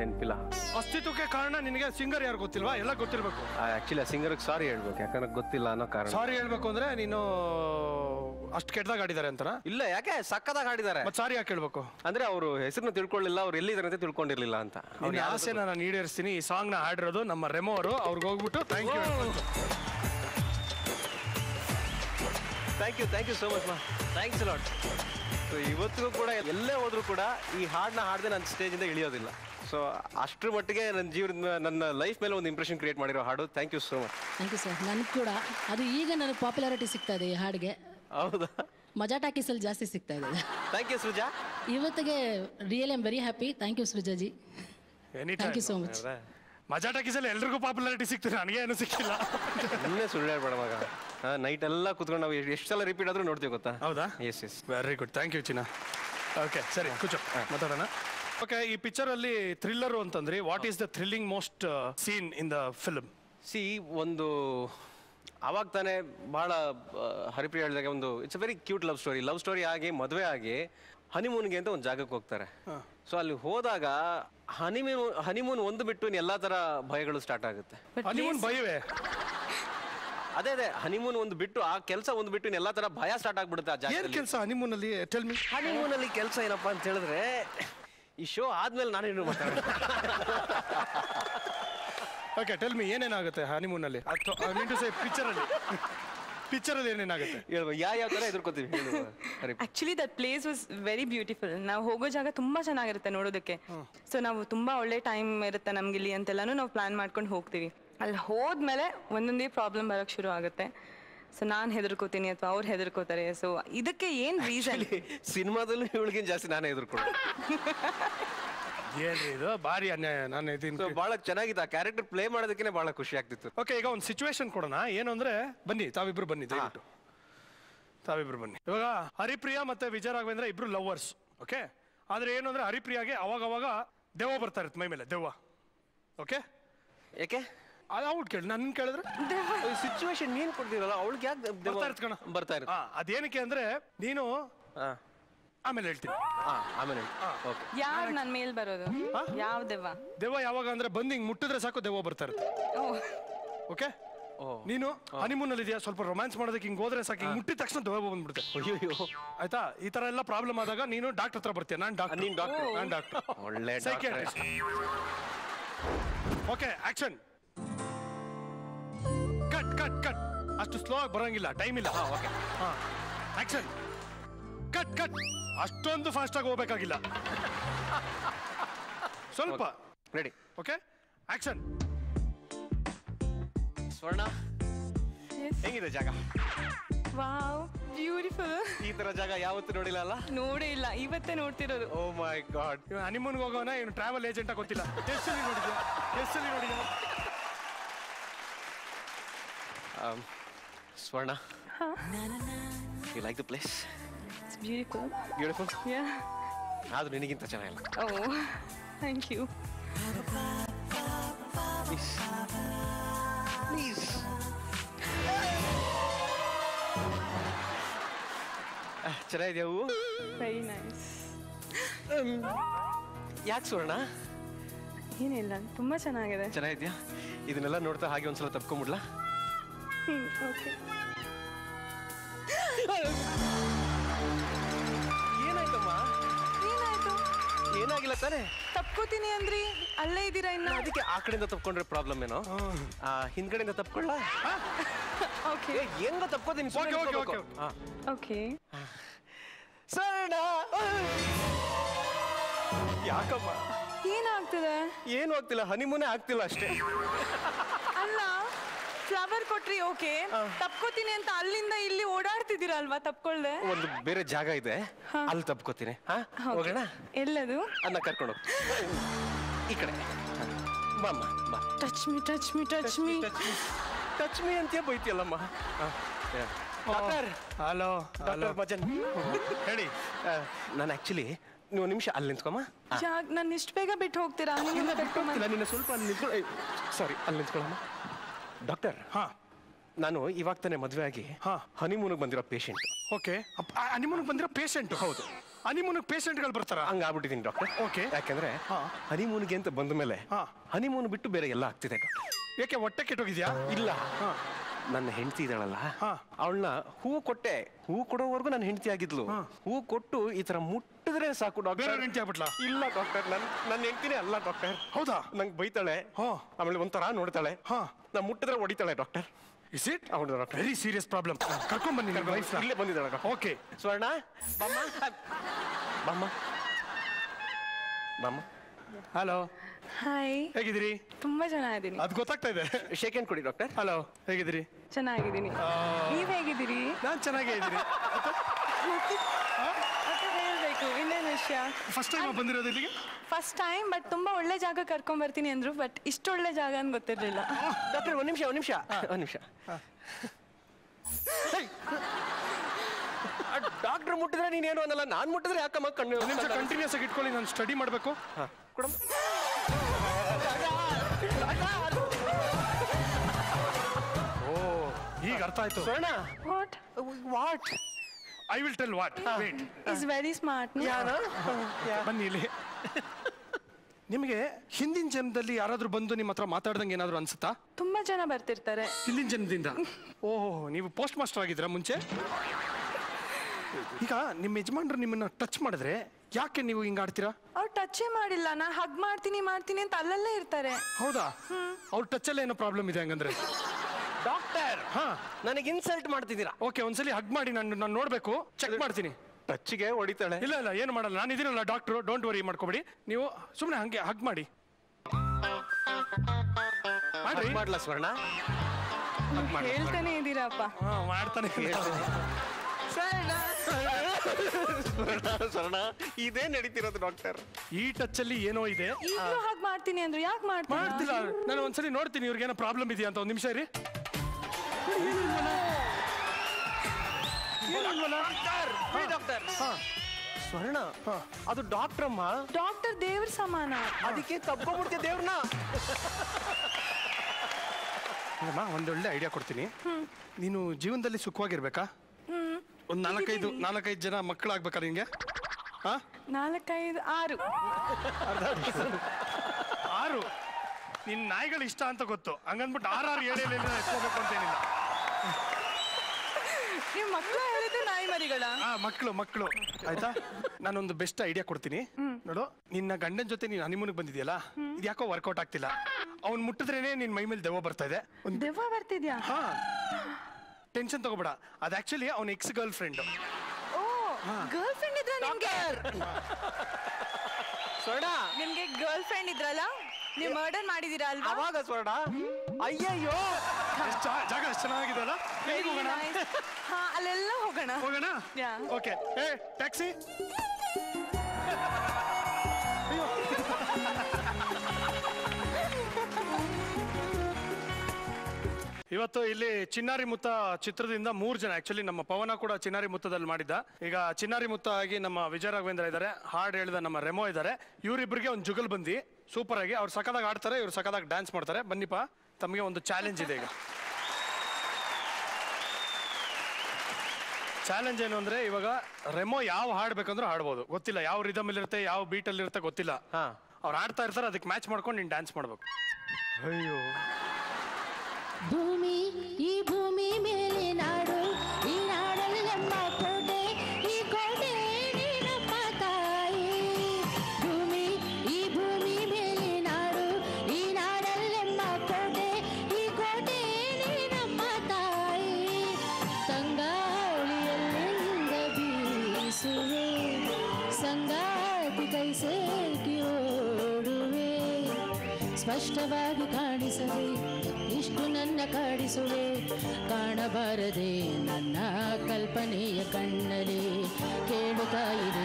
ನೆನಪಿಲ್ಲ. ಅಸ್ತಿತ್ವಕ್ಕೆ ಕಾರಣ ನಿನಗೆ ಸಿಂಗರ್ ಯಾರು ಗೊತ್ತಿಲ್ವಾ? ಎಲ್ಲ ಗೊತ್ತಿರ್ಬೇಕು. ಆಕ್ಚುಲಿ ಆ ಸಿಂಗರ್ಗೆ ಸಾರಿ ಹೇಳ್ಬೇಕು ಯಾಕಂದ್ರೆ ಗೊತ್ತಿಲ್ಲ ಅನ್ನೋ ಕಾರಣ. ಸಾರಿ ಹೇಳ್ಬೇಕು ಅಂದ್ರೆ ನೀನು ಅಷ್ಟು ಕೆಟ್ಟದಾಗ ಆಡಿದ್ದಾರೆ ಅಂತಾರ ಇಲ್ಲ ಯಾಕೆ? ಸಕ್ಕದಾಗ ಆಡಿದ್ದಾರೆ. ಮತ್ತೆ ಸಾರಿ ಯಾಕೆ ಹೇಳ್ಬೇಕು? ಅಂದ್ರೆ ಅವರು ಹೆಸರನ್ನ ತಿಳ್ಕೊಳ್ಳಿಲ್ಲ ಅವ್ರು ಎಲ್ಲಿದ್ದಾರೆ ಅಂತ ತಿಳ್ಕೊಂಡಿರ್ಲಿಲ್ಲ ಅಂತ. ನಿನ್ನ ಆಸೆನ ನಾನು ಈಡೇರಿಸ್ತೀನಿ. ಈ ಸಾಂಗ್ನ ಹಾಡಿರೋದು ನಮ್ಮ ರೆಮೋ ಅವರು. ಅವ್ರಿಗೆ ಹೋಗ್ಬಿಟ್ಟು thank you thank you thank you so much ಮಾ ಥ್ಯಾಂಕ್ಸ್ ಲಾಟ್ ಸೊ ಇವತ್ತಿಗೂ ಕೂಡ ಎಲ್ಲೇ ಹೋದ್ರು ಕೂಡ ಈ ಹಾಡನ್ನ ಹಾಡದೆ ನನ್ನ ಸ್ಟೇಜಿಂದ ಇಳಿಯೋದಿಲ್ಲ. ಸೊ ಅಷ್ಟ್ರ ಮಟ್ಟಿಗೆ ನನ್ನ ಜೀವನ ನನ್ನ ಲೈಫ್ ಮೇಲೆ ಒಂದು ಇಂಪ್ರೆಷನ್ ಕ್ರಿಯೇಟ್ ಮಾಡಿರೋ ಹಾಡು. Thank you so much thank you sir ನನಗೆ ಕೂಡ ಅದು ಈಗ ನನಗೆ ಪಾಪ್ಯುಲಾರಿಟಿ ಸಿಗ್ತಾ ಇದೆ ಈ ಹಾಡಿಗೆ. ಹೌದಾ? ಮಜಾ ಟಾಕೀಸಲ್ಲಿ ಜಾಸ್ತಿ ಸಿಗ್ತಾ ಇದೆ ಥ್ಯಾಂಕ್ ಯು ಸೃಜಾ. ಇವತ್ತಿಗೆ real am very happy thank you ಸೃಜಾಜಿ any thank you so much Majaa ಟಾಕೀಸಲ್ಲಿ ಎಲ್ರಿಗೂ ಪಾಪ್ಯುಲಾರಿಟಿ ಸಿಗ್ತದೆ. ನನಗೆ ಏನು ಸಿಕ್ಕಿಲ್ಲ. ಸುಮ್ಮನೆ ಸುಳ್ಳು ಹೇಳ್ಬೇಡ ಮಗ. ನೈಟ್ ಎಲ್ಲ ಕುತ್ಕೊಂಡು ನಾವು ಎಷ್ಟು ಸಲ ರಿಪೀಟ್ ಆದ್ರೂ ನೋಡ್ತೀವಿ ಗೊತ್ತಾ? ಹೌದಾ? Yes yes very good thank you ಚಿನ್ನ. ಓಕೆ ಸರಿ ಕೂಚು ಮಾತಾಡೋಣ. ಓಕೆ ಈ ಪಿಕ್ಚರ್ ಅಲ್ಲಿ ಥ್ರಿಲ್ಲರ್ ಅಂತಂದ್ರೆ what is the thrilling most scene in the film C ಒಂದು ಅವಾಗ ತಾನೇ ಭಾಳ ಹರಿಪ್ರಿಯ ಹೇಳಿದಾಗ ಒಂದು it's very cute love story love story ಆಗಿ ಮದುವೆ ಆಗಿ ಹನಿಮೂನ್ಗೆ ಅಂತ ಒಂದು ಜಾಗಕ್ಕೆ ಹೋಗ್ತಾರೆ. ಸೊ ಅಲ್ಲಿ ಹೋದಾಗ ಹನಿಮೂನ್ ಹನಿಮೂನ್ ಒಂದು ಬಿಟ್ಟು ಇನ್ನು ಎಲ್ಲಾ ತರ ಭಯಗಳು ಸ್ಟಾರ್ಟ್ ಆಗುತ್ತೆ. ಹನಿಮೂನ್ ಭಯವೇ? ಅದೇ ಅದೇ ಹನಿಮೂನ್ ಒಂದು ಬಿಟ್ಟು ಆ ಕೆಲಸ ಒಂದು ಬಿಟ್ಟು ಎಲ್ಲಾ ತರ ಭಯ ಸ್ಟಾರ್ಟ್ ಆಗ್ಬಿಡುತ್ತೆ ಆ ಜಾಗ ಕೆಲಸ ಹನಿಮೂನ್ ಅಲ್ಲಿ? ಹನಿಮೂನ್ ಅಲ್ಲಿ ಕೆಲಸ ಏನಪ್ಪಾ ಅಂತ ಹೇಳಿದ್ರೆ ಈ ಶೋ ಆದ್ಮೇಲೆ ನಾನು ಮಾತಾಡ ಓಕೆ ಟೆಲ್ ಮಿ ಏನೇನಾಗುತ್ತೆ ಹನಿಮೂನ್ ಅಲ್ಲಿ ಟು ಸೇ ಪಿಕ್ಚರ್ ಅಲ್ಲಿ ಪಿಕ್ಚರ್ ಅಲ್ಲಿ ಏನೇನಾಗುತ್ತೆ? ಯಾವ ಯಾವ ತರ ಎದುರ್ಕೋತೀವಿ actually that place was very beautiful ನಾವು ಹೋಗೋ ಜಾಗ ತುಂಬಾ ಚೆನ್ನಾಗಿರುತ್ತೆ ನೋಡೋದಕ್ಕೆ. ಸೊ ನಾವು ತುಂಬಾ ಒಳ್ಳೆ ಟೈಮ್ ಇರುತ್ತೆ ನಮ್ಗೆ ಇಲ್ಲಿ ಅಂತೆಲ್ಲಾನು ನಾವು ಪ್ಲಾನ್ ಮಾಡ್ಕೊಂಡು ಹೋಗ್ತೀವಿ. ಅಲ್ಲಿ ಹೋದ್ಮೇಲೆ ಒಂದೊಂದೇ ಪ್ರಾಬ್ಲಮ್ ಬರೋಕ್ ಶುರು ಆಗುತ್ತೆ. ಸೊ ನಾನು ಹೆದರ್ಕೋತೀನಿ ಅಥವಾ ಅವ್ರು ಹೆದರ್ಕೋತಾರೆ. ಸೊ ಇದಕ್ಕೆ ಏನ್ ರೀಸನ್ ಸಿನಿಮಾದಲ್ಲೂ ಇವಳಿಗೆ ಜಾಸ್ತಿ ನಾನೇ ಎದುರ್ಕೊಂಡು <laughs> ಏನ್ರಿ ಇದು? ಭಾರಿ ಅನ್ಯಾಯ. ನಾನು ಸೊ ಇದೀನಿ ಬಹಳ ಚೆನ್ನಾಗಿತ್ತು. ಆ ಕ್ಯಾರೆಕ್ಟರ್ ಪ್ಲೇ ಮಾಡೋದಕ್ಕೆ ಬಹಳ ಖುಷಿ ಆಗ್ತಿತ್ತು. ಓಕೆ ಈಗ ಒಂದು ಸಿಚುವೇಶನ್ ಕೊಡೋಣ. ಏನು ಅಂದ್ರೆ ಬನ್ನಿ ತಾವಿಬ್ರು ಬನ್ನಿ ದಯವಿಟ್ಟು. ತಾವಿಬ್ರು ಬನ್ನಿ. ಇವಾಗ ಹರಿಪ್ರಿಯಾ ಮತ್ತೆ ವಿಜಯ ರಾಘವೇಂದ್ರ ಇಬ್ರು ಲವರ್ಸ್ ಓಕೆ ಆದ್ರೆ ಏನು ಅಂದ್ರೆ ಹರಿಪ್ರಿಯಾಗೆ ಅವಾಗ ಅವಾಗ ದೆವ್ವ ಬರ್ತಾ ಇರುತ್ತೆ ಮೈ ಮೇಲೆ ದೆವ್ವ. ಓಕೆ ಯಾಕೆ ಅವ್ಳು ಕೇಳಿ ನನ್ನ ಕೇಳಿದ್ರೆ? ಸಿಚುವೇಶನ್ ನೀನ್ ಕೊಡ್ತೀರಲ್ಲ ಅವಳಿಗೆ ಯಾಕೆ ಬರ್ತಾ ಇರುತ್ತೆ ಕಣ. ಬರ್ತಾ ಇರ ಅದೇನಕ್ಕೆ ಅಂದ್ರೆ ನೀನು ಹಾ ಆಮೇಲೆ ಹೇಳ್ತೀನಿ. ಹಾ ಆಮೇಲೆ ಓಕೆ. ಯಾರು ನನ್ನ ಮೇಲ್ ಬರೋದು? ಯಾವ ದೆವ್ವ? ದೆವ್ವ ಯಾವಾಗ ಅಂದ್ರೆ ಬಂದು ಹಿಂಗ್ ಮುಟ್ಟಿದ್ರೆ ಸಾಕು ದೆವ್ವ ಬರ್ತಾ ಇರುತ್ತೆ. ಓ. ಓಕೆ? ನೀನು ಹನಿಮೂನ್ ಅಲ್ಲಿ ಇದೆಯಾ ಸ್ವಲ್ಪ ರೊಮ್ಯಾನ್ಸ್ ಮಾಡೋದಕ್ಕೆ ಹಿಂಗ್ ಹೋದ್ರೆ ಸಾಕು ಹಿಂಗ್ ಮುಟ್ಟಿದ ತಕ್ಷಣ ದೆವ್ವ ಬಂದ್ಬಿಡುತ್ತೆ. ಅಯ್ಯೋ ಆಯ್ತಾ? ಈ ತರ ಎಲ್ಲ ಪ್ರಾಬ್ಲಮ್ ಆದಾಗ ನೀನು ಡಾಕ್ಟರ್ ಹತ್ರ ಬರ್ತೀಯ ನಾನು ಡಾಕ್ಟರ್ ನೀನ್ ಡಾಕ್ಟರ್ ನಾನು ಡಾಕ್ಟರ್ ಒಳ್ಳೆ psychiatrist okay action cut cut ಅಷ್ಟು ಸ್ಲೋ ಆಗಿ ಬರಂಗಿಲ್ಲ. ಟೈಮ್ ಇಲ್ಲ. ಹಾ ಓಕೆ ಹಾ. ಆಕ್ಷನ್ ಕಟ್ ಕಟ್ ಅಷ್ಟೊಂದು ಫಾಸ್ಟ್ ಆಗಿ ಹೋಗ್ಬೇಕಾಗಿಲ್ಲ. ಸ್ವಲ್ಪ. ರೆಡಿ ಓಕೆ ಆಕ್ಷನ್ ಸ್ವರ್ಣ ಹೆಂಗಿದೆ ಜಾಗ? ವಾವ್ ಬ್ಯೂಟಿಫುಲ್ ಈ ತರ ಜಾಗ ಯಾವತ್ತೂ ನೋಡಿಲ್ಲ ಅಲ್ಲ? ನೋಡೇ ಇಲ್ಲ. ಇವತ್ತೇ ನೋಡ್ತಿರೋದು. ಓ ಮೈ ಗಾಡ್ ಹನಿಮೂನ್ಗೆ ಹೋಗೋಣ ಇವನು ಟ್ರಾವೆಲ್ ಏಜೆಂಟ್ ಗೊತ್ತಿಲ್ಲ. ಎಷ್ಟಲ್ಲಿ ನೋಡಿದ್ಯಾ? ಎಷ್ಟಲ್ಲಿ ನೋಡಿದ್ಯಾ? Swarna you like the place it's beautiful beautiful yeah ಆದ್ರೂ ನಿನಗಿಂತ ಚೆನ್ನಾಗಿಲ್ಲ. ಓ ಥ್ಯಾಂಕ್ ಯು ಪ್ಲೀಸ್ ಪ್ಲೀಸ್ ಚೆನ್ನಾಗಿದ್ಯಾ ಹೂವು? ವೆರಿ ನೈಸ್ ಯಾಕೆ ಸ್ವರ್ಣ? ಏನಿಲ್ಲ ತುಂಬಾ ಚೆನ್ನಾಗಿದೆ. ಚೆನ್ನಾಗಿದ್ಯಾ? ಇದನ್ನೆಲ್ಲ ನೋಡ್ತಾ ಹಾಗೆ ಒಂದ್ಸಲ ತಪ್ಕೊಂಬಿಡ್ಲಾ? ಓಕೆ ಏನಾಯ್ತಮ್ಮ ಏನಾಯ್ತು ಏನಾಗಿಲ್ಲ ತಾನೆ? ತಪ್ಕೋತೀನಿ ಅಂದ್ರಿ. ಅಲ್ಲೇ ಇದ್ದೀರಾ ಇನ್ನ? ಅದಕ್ಕೆ ಆ ಕಡೆಯಿಂದ ತಪ್ಕೊಂಡ್ರೆ ಪ್ರಾಬ್ಲಮ್ ಏನೋ? ಆ, ಹಿಂದ್ಗಡೆಯಿಂದ ತಪ್ಕೊಳ್ಳ? ಓಕೆ. ಹೆಂಗ ತಪ್ಕೋತೀನಿ ಓಕೆ, ಓಕೆ, ಓಕೆ ಸ್ವರ್ಣ ಯಾಕಮ್ಮ? ಏನಾಗ್ತಿದೆ? ಏನು ಆಗ್ತಿಲ್ಲ? ಹನಿಮೂನೇ ಆಗ್ತಿಲ್ಲ ಅಷ್ಟೇ. <laughs> ಫ್ಲವರ್ ಕೊಟ್ರಿ ಓಕೆ ತಪ್ಕೋತೀನಿ ಅಂತ ಅಲ್ಲಿಂದ ಇಲ್ಲಿ ಓಡಾಡ್ತಿದ್ದೀರಾ ಅಲ್ವಾ ತಪ್ಕೊಳ್ದೆ? ಒಂದು ಬೇರೆ ಜಾಗ ಇದೆ. ಅಲ್ಲಿ ತಪ್ಕೋತೀನಿ. ಹಾ? ಹೋಗೋಣ? ಎಲ್ಲದು? ಅನ್ನ ಕರ್ಕೊಂಡು. ಈ ಕಡೆ. ಬಾಮ್ಮ ಬಾ. Touch me touch me touch me touch me ಅಂತೀಯ ಬೈತಿಯಲ್ಲಮ್ಮ? ಡಾಕ್ಟರ್? Hello doctor Bhajan. ಹೇಳಿ. ನಾನು ಆಕ್ಚುಲಿ ನೀವು ನಿಮಿಷ ಅಲ್ಲಿ ನಿಂತ್ಕೊಮ್ಮ. ನಾನು ಇಷ್ಟು ಬೇಗ ಬಿಟ್ಟು ಹೋಗ್ತೀರಾ? ನಿನ್ನ ಸ್ವಲ್ಪ ನಿಂತ್ಕೊಳ್ಳಿ ಸಾರಿ ಅಲ್ಲಿ ನಿಂತ್ಕೊಳ್ಳಮ್ಮ ಡಾಕ್ಟರ್ ಹಾ. ನಾನು ಇವಾಗ ತಾನೇ ಮದುವೆ ಆಗಿ ಹಾ. ಹನಿಮೂನಿಗೆ ಬಂದಿರೋ ಪೇಷಂಟ್ ಓಕೆ ಹನಿಮೂನಿಗೆ ಬಂದಿರೋ ಪೇಷಂಟ್ ಹೌದು. ಹನಿಮೂನ್ಗೆ ಪೇಷಂಟ್ಗಳು ಬರ್ತಾರ? ಹಂಗ ಆಗ್ಬಿಟ್ಟಿದ್ದೀನಿ ಡಾಕ್ಟರ್. ಓಕೆ ಯಾಕಂದ್ರೆ ಹಾ. ಹನಿಮೂನ್ಗೆ ಅಂತ ಬಂದ ಮೇಲೆ ಹಾ. ಹನಿಮೂನ್ ಬಿಟ್ಟು ಬೇರೆ ಎಲ್ಲ ಆಗ್ತಿದೆ ಯಾಕೆ ಹೊಟ್ಟೆ ಕೆಟ್ಟೋಗಿದ್ಯಾ? ಇಲ್ಲ. ನನ್ನ ಹೆಂಡತಿ ಇದಳಲ್ಲ ಹಾ. ಅವಳನ್ನ ಹೂ ಕೊಟ್ಟೆ. ಹೂ ಕೊಡೋವರೆಗೂ ನನ್ನ ಹೆಂಡತಿ ಆಗಿದ್ಲು. ಹೂ. ಕೊಟ್ಟು ಈ ತರ ಮುಟ್ಟಿದ್ರೆ ಸಾಕು ಡಾಕ್ಟರ್. ಹೆಂಡತಿ ಆಗ್ಬಿಟ್ಲಾ? ಇಲ್ಲ ಡಾಕ್ಟರ್. ನನ್ ನನ್ನ ಹೆಂಡತಿನೇ ಅಲ್ಲ ಡಾಕ್ಟರ್. ಹೌದಾ? ನಂಗೆ ಬೈತಾಳೆ. ಹಾ. ಆಮೇಲೆ ಒಂಥರ ನೋಡ್ತಾಳೆ. ಹಾ. ನಾ ಮುಟ್ಟಿದ್ರೆ ಹೊಡಿತಾಳೆ doctor. Is it doctor very serious problem ಕರ್ಕೊಂಡ್ ಬನ್ನಿ ನಿಮ್ಮ ವೈಫ್ ಇಲ್ಲೇ ಬಂದಿದ್ದಾಳ ಓಕೆ ಸ್ವರ್ಣ? ಬಮ್ಮ. ಬಮ್ಮ. ಬಮ್ಮ. ಹಲೋ ಹಾಯ್ ಹೇಗಿದ್ದೀರಿ? ತುಂಬಾ ಚೆನ್ನಾಗಿದ್ದೀನಿ. ಅದು ಗೊತ್ತಾಗ್ತಾ ಇದೆ. ಶೇಕ್ ಏನ್ ಕೊಡಿ ಡಾಕ್ಟರ್ ಹಲೋ ಹೇಗಿದ್ದೀರಿ? ಚೆನ್ನಾಗಿದ್ದೀನಿ. ನೀವು ಹೇಗಿದ್ದೀರಿ? ನಾನು ಚೆನ್ನಾಗೇ ಇದ್ದೀನಿ. <laughs> ವಿಷಯ ಫಸ್ಟ್ ಟೈಮ್ ಬಂದಿರೋದು ಇಲ್ಲಿಗೆ? ಫಸ್ಟ್ ಟೈಮ್ ಬಟ್ ತುಂಬಾ ಒಳ್ಳೆ ಜಾಗ ಕರ್ಕೊಂಡ್ ಬರ್ತೀನಿ ಅಂದ್ರು ಬಟ್ ಇಷ್ಟು ಒಳ್ಳೆ ಜಾಗ ಅಂತ ಗೊತ್ತಿರಲಿಲ್ಲ. ಡಾಕ್ಟರ್ ಒಂದ್ ನಿಮಿಷ ಒಂದ್ ನಿಮಿಷ. ಒಂದ್ ನಿಮಿಷ. ಡಾಕ್ಟರ್ ಮುಟ್ಟಿದ್ರೆ ನೀನೇನು ಅನ್ನಲ್ಲ ನಾನು ಮುಟ್ಟಿದ್ರೆ ಯಾಕಮ್ಮ ಕಣ್ಣು ಒಂದು ನಿಮಿಷ ಕಂಟಿನ್ಯೂಸ್ ಆಗಿ ಇಟ್ಕೊಳ್ಳಿ ನಾನು ಸ್ಟಡಿ ಮಾಡಬೇಕು. ಓ ಈಗ ಅರ್ಥ ಆಯ್ತು. ಸೋಣ what what I will tell what wait is very smart ಬನ್ನಿ ಇಲ್ಲಿ. ನಿಮಗೆ ಹಿಂದಿನ ಜನ್ಮದಲ್ಲಿ ಯಾರಾದ್ರೂ ಬಂದು ನಿಮ್ಮ ಹತ್ರ ಮಾತಾಡ್ದಂಗೆ ಏನಾದ್ರು ಅನ್ಸುತ್ತಾ? ತುಂಬಾ ಜನ ಬರ್ತಿರ್ತಾರೆ. ಹಿಂದಿನ ಜನ್ಮದಿಂದ? ಓಹೋ ನೀವು ಪೋಸ್ಟ್ ಮಾಸ್ಟರ್ ಆಗಿದ್ರಾ ಮುಂಚೆ? ಈಗ ನಿಮ್ಮ ಯಜಮಾನ್ರು ನಿಮ್ಮನ್ನ ಟಚ್ ಮಾಡಿದ್ರೆ ಯಾಕೆ ನೀವು ಹಿಂಗ ಆಡ್ತೀರಾ? ಅವ್ರು ಟಚ್ಚೇ ಮಾಡಿಲ್ಲ. ನಾ ಹಗ್ ಮಾಡ್ತೀನಿ ಮಾಡ್ತೀನಿ ಅಂತ ಅಲ್ಲಲ್ಲೇ ಇರ್ತಾರೆ. ಹೌದಾ? ಅವ್ರ ಟಚ್ ಅಲ್ಲೇ ಏನೋ ಪ್ರಾಬ್ಲಮ್ ಇದೆ ಹಂಗಂದ್ರೆ. ಡಾಕ್ಟರ್! ಹಾ. ನನಗೆ ಇನ್ಸಲ್ಟ್ ಮಾಡ್ತಿದ್ದೀರಾ? ಓಕೆ ಒಂದ್ಸಲಿ ಹಗ್ ಮಾಡಿ ನಾನು ನಾನು ನೋಡ್ಬೇಕು. ಚೆಕ್ ಮಾಡ್ತೀನಿ. ಟಚ್ಗೆ ಹೊಡಿತಾಳೆ. ಇಲ್ಲ ಇಲ್ಲ ಏನು ಮಾಡಲ್ಲ. ನಾನು ಇದೀನಲ್ಲ ಡಾಕ್ಟ್ರು ಡೋಂಟ್ ವರಿ ಮಾಡ್ಕೊಬೇಡಿ. ನೀವು ಸುಮ್ಮನೆ ಹಂಗೆ ಹಗ್ ಮಾಡಿ. ಮಾಡ್ರಿ. ಮಾಡ್ಲಾ ಸ್ವರ್ಣ? ಹೇಳ್ತಾನೆ ಇದ್ದೀರಪ್ಪ. ಹಾ ಮಾಡ್ತಾನೆ ಸ್ವರ್ಣ ಸ್ವರ್ಣ ಇದೇ ನಡೀತಿರೋದು ಡಾಕ್ಟರ್. ಈ ಟಚ್ ಅಲ್ಲಿ ಏನೋ ಇದೆ. ಈಗಲೂ ಹಾಗೆ ಮಾಡ್ತೀನಿ ಅಂದ್ರೆ ಯಾಕೆ ಮಾಡ್ತೀನಿ ಮಾಡ್ತಿಲ್ಲ. ನಾನು ಒಂದ್ಸಲಿ ನೋಡ್ತೀನಿ ಇವ್ರಿಗೆ ಏನೋ ಪ್ರಾಬ್ಲಮ್ ಇದೆಯಾ ಅಂತ ಒಂದ್ ನಿಮಿಷ ಇರಿ. ಡಾಕ್ಟರ್ ಸ್ವರ್ಣ ಅದು ಡಾಕ್ಟರ್ ಅಮ್ಮ ಡಾಕ್ಟರ್ ದೇವ್ರ ಸಮಾನ. ಅದಕ್ಕೆ ತಪ್ಕೊಂಡ್ಬಿಡ್ತೀಯ ದೇವ್ರನ್ನ. ಅಮ್ಮ ಒಂದೊಳ್ಳೆ ಐಡಿಯಾ ಕೊಡ್ತೀನಿ. ನೀನು ಜೀವನದಲ್ಲಿ ಸುಖವಾಗಿರ್ಬೇಕಾ? ಒಂದ್ ನಾಲ್ಕೈದು ನಾಲ್ಕೈದು ಜನ ಮಕ್ಕಳಾಗ್ಬೇಕಾ ನಿಂಗೆ? ಹಾ? ನಾಲ್ಕೈದು ಆರು. ಆರು. ನಿನ್ ನಾಯಿಗಳು ಇಷ್ಟ ಅಂತ ಗೊತ್ತು. ಹಂಗಂದ್ಬಿಟ್ಟು ಆರಾರು ಏಳೇಳು ಅಂತ ಅಂತೇನಿಲ್ಲ ನೀವು ಮಕ್ಕಳು ಹೇಳಿದ್ರೆ ನಾಯಿ ಮರಿಗಳ. ಆ ಮಕ್ಕಳು ಮಕ್ಕಳು. ಆಯ್ತಾ? ನಾನೊಂದು ಬೆಸ್ಟ್ ಐಡಿಯಾ ಕೊಡ್ತೀನಿ. ನೋಡು ನಿನ್ನ ಗಂಡನ ಜೊತೆ ನೀನು ಹನಿಮೂನಿಗೆ ಬಂದಿದ್ಯಲ್ಲ? ಇದು ಯಾಕೋ ವರ್ಕೌಟ್ ಆಗ್ತಿಲ್ಲ. ಅವ್ನ್ ಮುಟ್ಟಿದ್ರೇನೆ ನಿನ್ ಮೈ ಮೇಲೆ ದೆವ್ವ ಬರ್ತಾ ಇದೆ. ಒಂದ್ ದೆವ್ವ ಬರ್ತಿದ್ಯಾ? ಹಾ. ಟೆನ್ಷನ್ ತಗೋಬೇಡ. ಅದು ಆಕ್ಚುಲಿ ಅವನ ಎಕ್ಸ್ ಗರ್ಲ್ ಫ್ರೆಂಡ್ ಓ ಗರ್ಲ್ ಫ್ರೆಂಡ್ ಇದ್ರ ನಿಮ್ಗೆ? ನಿಮ್ಗೆ ಗರ್ಲ್ ಫ್ರೆಂಡ್ ಇದ್ರಲ್ಲ? ನೀವು ಮರ್ಡರ್ ಮಾಡಿದೀರಾ ಅಲ್ವಾ? ಅವಾಗ ಸ್ವರ್ಣ? ಅಯ್ಯಯ್ಯೋ! ಎಷ್ಟ್ ಜಾ- ಜಾಗ ಅಷ್ಟು ಚೆನ್ನಾಗಿದೆ ಅಲ್ಲ ಹೋಗೋಣ? ಹಾ ಅಲ್ಲೆಲ್ಲ ಹೋಗೋಣ. ಹೋಗೋಣ? Yeah. ಓಕೆ. ಏ ಟ್ಯಾಕ್ಸಿ ಇವತ್ತು ಇಲ್ಲಿ ಚಿನ್ನಾರಿ ಮುತ್ತ ಚಿತ್ರದಿಂದ ಮೂರು ಜನ. ಆಕ್ಚುಲಿ ನಮ್ಮ ಪವನ ಕೂಡ ಚಿನ್ನಾರಿ ಮುತ್ತದಲ್ಲಿ ಮಾಡಿದ್ದ. ಈಗ ಚಿನ್ನಾರಿ ಮುತ್ತ ಆಗಿ ನಮ್ಮ ವಿಜಯ ರಾಘವೇಂದ್ರ ಇದ್ದಾರೆ. ಹಾಡು ಹೇಳಿದ ನಮ್ಮ ರೆಮೋ ಇದ್ದಾರೆ. ಇವರಿಬ್ಬರಿಗೆ ಒಂದು ಜುಗಲ್ ಬಂದಿ. ಸೂಪರ್ ಆಗಿ ಅವ್ರು ಸಕದಾಗ ಆಡ್ತಾರೆ ಇವ್ರು ಸಕದಾಗ ಡ್ಯಾನ್ಸ್ ಮಾಡ್ತಾರೆ. ಬನ್ನಿಪ್ಪ ತಮಗೆ ಒಂದು ಚಾಲೆಂಜ್ ಇದೆ ಈಗ. ಚಾಲೆಂಜ್ ಏನು ಅಂದ್ರೆ ಇವಾಗ ರೆಮೋ ಯಾವ ಹಾಡ್ಬೇಕಂದ್ರೂ ಹಾಡ್ಬೋದು. ಗೊತ್ತಿಲ್ಲ ಯಾವ ರಿದಮ್ ಇರುತ್ತೆ ಯಾವ ಬೀಟ್ ಅಲ್ಲಿ ಇರುತ್ತೆ ಗೊತ್ತಿಲ್ಲ. ಹಾ. ಅವ್ರು ಆಡ್ತಾ ಇರ್ತಾರೆ ಅದಕ್ಕೆ ಮ್ಯಾಚ್ ಮಾಡ್ಕೊಂಡು ನೀನು ಡ್ಯಾನ್ಸ್ ಮಾಡ್ಬೇಕು. ಅಯ್ಯೋ ಭೂಮಿ ಈ ಭೂಮಿ ಮೇಲೆ ನಾಡು ಕಾಡಿಸುವೆ ಕಾಣಬಾರದೆ ನನ್ನ ಕಲ್ಪನೆಯ ಕಣ್ಣಲ್ಲಿ ಕೇಳುತ್ತಾ ಇದೆ.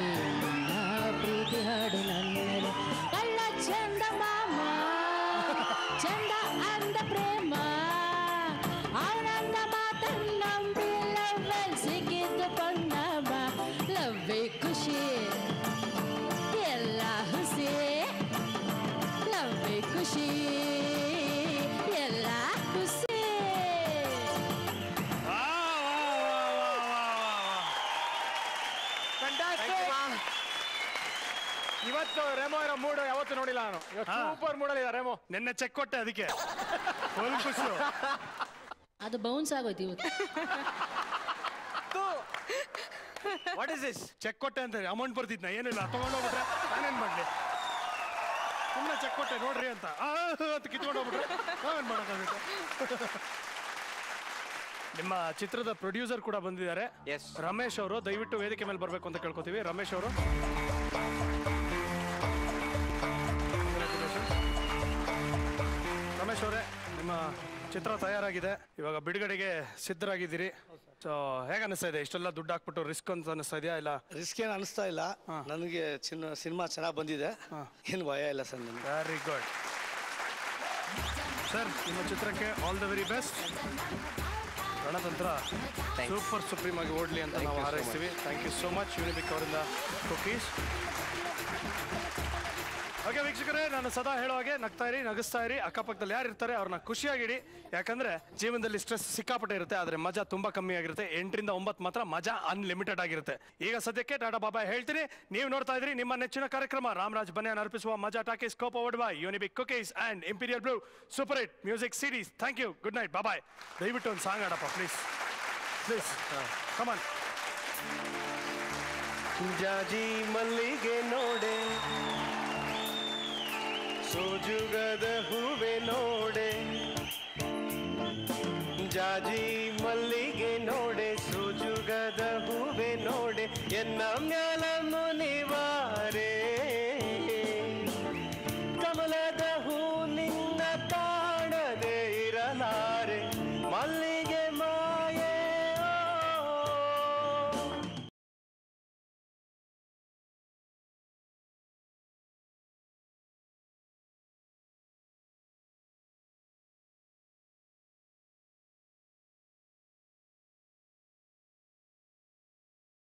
ಸೂಪರ್ ಮೂಡಲ್ಲಿ ರೆಮೋ. ನಿನ್ನೆ ಚೆಕ್ ಕೊಟ್ಟೆ ಅದಕ್ಕೆ. ಫುಲ್ ಖುಷಿ ಅದು ಬೌನ್ಸ್ ಆಗೋಯ್ತು ಇವತ್ತು. ವಾಟ್ ಇಸ್ ದಿಸ್ ಚೆಕ್ ಕೊಟ್ಟೆ ಅಂತ ಅಮೌಂಟ್ ಬರ್ತಿದ್ನ ಏನಿಲ್ಲ ತಗೊಂಡೋಗ್ಬಿಟ್ರೆ ನಾನೇನ್ ಮಾಡ್ಲಿ? ಸುಮ್ಮನೆ ಚೆಕ್ ಕೊಟ್ಟೆ ನೋಡ್ರಿ ಅಂತ. ಆ, ಅಂತ ಕಿತ್ಕೊಂಡು ಹೋಗ್ಬಿಟ್ರೆ ನಾವೇನ್ ಮಾಡೋಕ್ಕಾಗುತ್ತೆ? ನಿಮ್ಮ ಚಿತ್ರದ ಪ್ರೊಡ್ಯೂಸರ್ ಕೂಡ ಬಂದಿದ್ದಾರೆ. ಎಸ್ ರಮೇಶ್ ಅವರು ದಯವಿಟ್ಟು ವೇದಿಕೆ ಮೇಲೆ ಬರಬೇಕು ಅಂತ ಕೇಳ್ಕೊತೀವಿ. ರಮೇಶ್ ಅವರು. ನಿಮ್ಮ ಚಿತ್ರ ತಯಾರಾಗಿದೆ. ಇವಾಗ ಬಿಡುಗಡೆಗೆ ಸಿದ್ಧರಾಗಿದ್ದೀರಿ. ಸೊ ಹೇಗೆ ಅನಿಸ್ತಾ ಇದೆ? ಇಷ್ಟೆಲ್ಲ ದುಡ್ಡು ಹಾಕ್ಬಿಟ್ಟು ರಿಸ್ಕ್ ಅಂತ ಅನಿಸ್ತಾ ಇದೆಯಾ ಇಲ್ಲ? ರಿಸ್ಕ್ ಏನು ಅನಿಸ್ತಾ ಇಲ್ಲ. ನನಗೆ ಚಿನ್ನ ಸಿನಿಮಾ ಚೆನ್ನಾಗಿ ಬಂದಿದೆ. ಏನು ಭಯ ಇಲ್ಲ ಸರ್ ನನಗೆ ವೆರಿ ಗುಡ್ ಸರ್ ನಿಮ್ಮ ಚಿತ್ರಕ್ಕೆ all the very best Ganatantra super supreme ಆಗಿ ಓಡ್ಲಿ ಅಂತ ನಾವು ಹಾರೈಸ್ತೀವಿ. Thank you so much Unibic ಅವರಿಂದ ಕುಕೀಸ್ ಓಕೆ ವೀಕ್ಷಕರೇ, ನಾನು ಸದಾ ಹೇಳೋ ಹಾಗೆ ನಗ್ತಾ ಇರಿ, ನಗಿಸ್ತಾ ಇರಿ. ಅಕ್ಕಪಕ್ಕದಲ್ಲಿ ಯಾರು ಇರ್ತಾರೆ ಅವ್ರನ್ನ ಖುಷಿಯಾಗಿಡಿ. ಯಾಕಂದ್ರೆ ಜೀವನದಲ್ಲಿ ಸ್ಟ್ರೆಸ್ ಸಿಕ್ಕಾಪಟ್ಟೆ ಇರುತ್ತೆ, ಆದ್ರೆ ಮಜಾ ತುಂಬಾ ಕಮ್ಮಿ ಆಗಿರುತ್ತೆ. ಎಂಟರಿಂದ ಒಂಬತ್ತು ಮಾತ್ರ ಮಜಾ ಅನ್ಲಿಮಿಟೆಡ್ ಆಗಿರುತ್ತೆ. ಈಗ ಸದ್ಯಕ್ಕೆ ಟಾಟಾ ಬಾಬಾ ಹೇಳ್ತೀನಿ, ನೀವು ನೋಡ್ತಾ ಇದ್ರಿ ನಿಮ್ಮ ನೆಚ್ಚಿನ ಕಾರ್ಯಕ್ರಮ. ರಾಮರಾಜ್ ಬನ್ಯಾನ್ ಅರ್ಪಿಸುವ Majaa talkies, co powered by Unibic cookies and Imperial Blue super hit music series thank you good night bye ದಯವಿಟ್ಟು ಒಂದು ಸಾಂಗ್ ಆಡಪ್ಪ ಪ್ಲೀಸ್ ಪ್ಲೀಸ್ ಕಮಾನ್ ಜಾಜಿ ಮಲ್ಲಿಗೆ ನೋಡೆ. ಸೋಜುಗದ ಹೂವೆ ನೋಡೆ. ಜಾಜಿ ಮಲ್ಲಿಗೆ ನೋಡೆ ಸೋಜುಗದ ಹೂವೆ ನೋಡೆ. ಎನ್ನ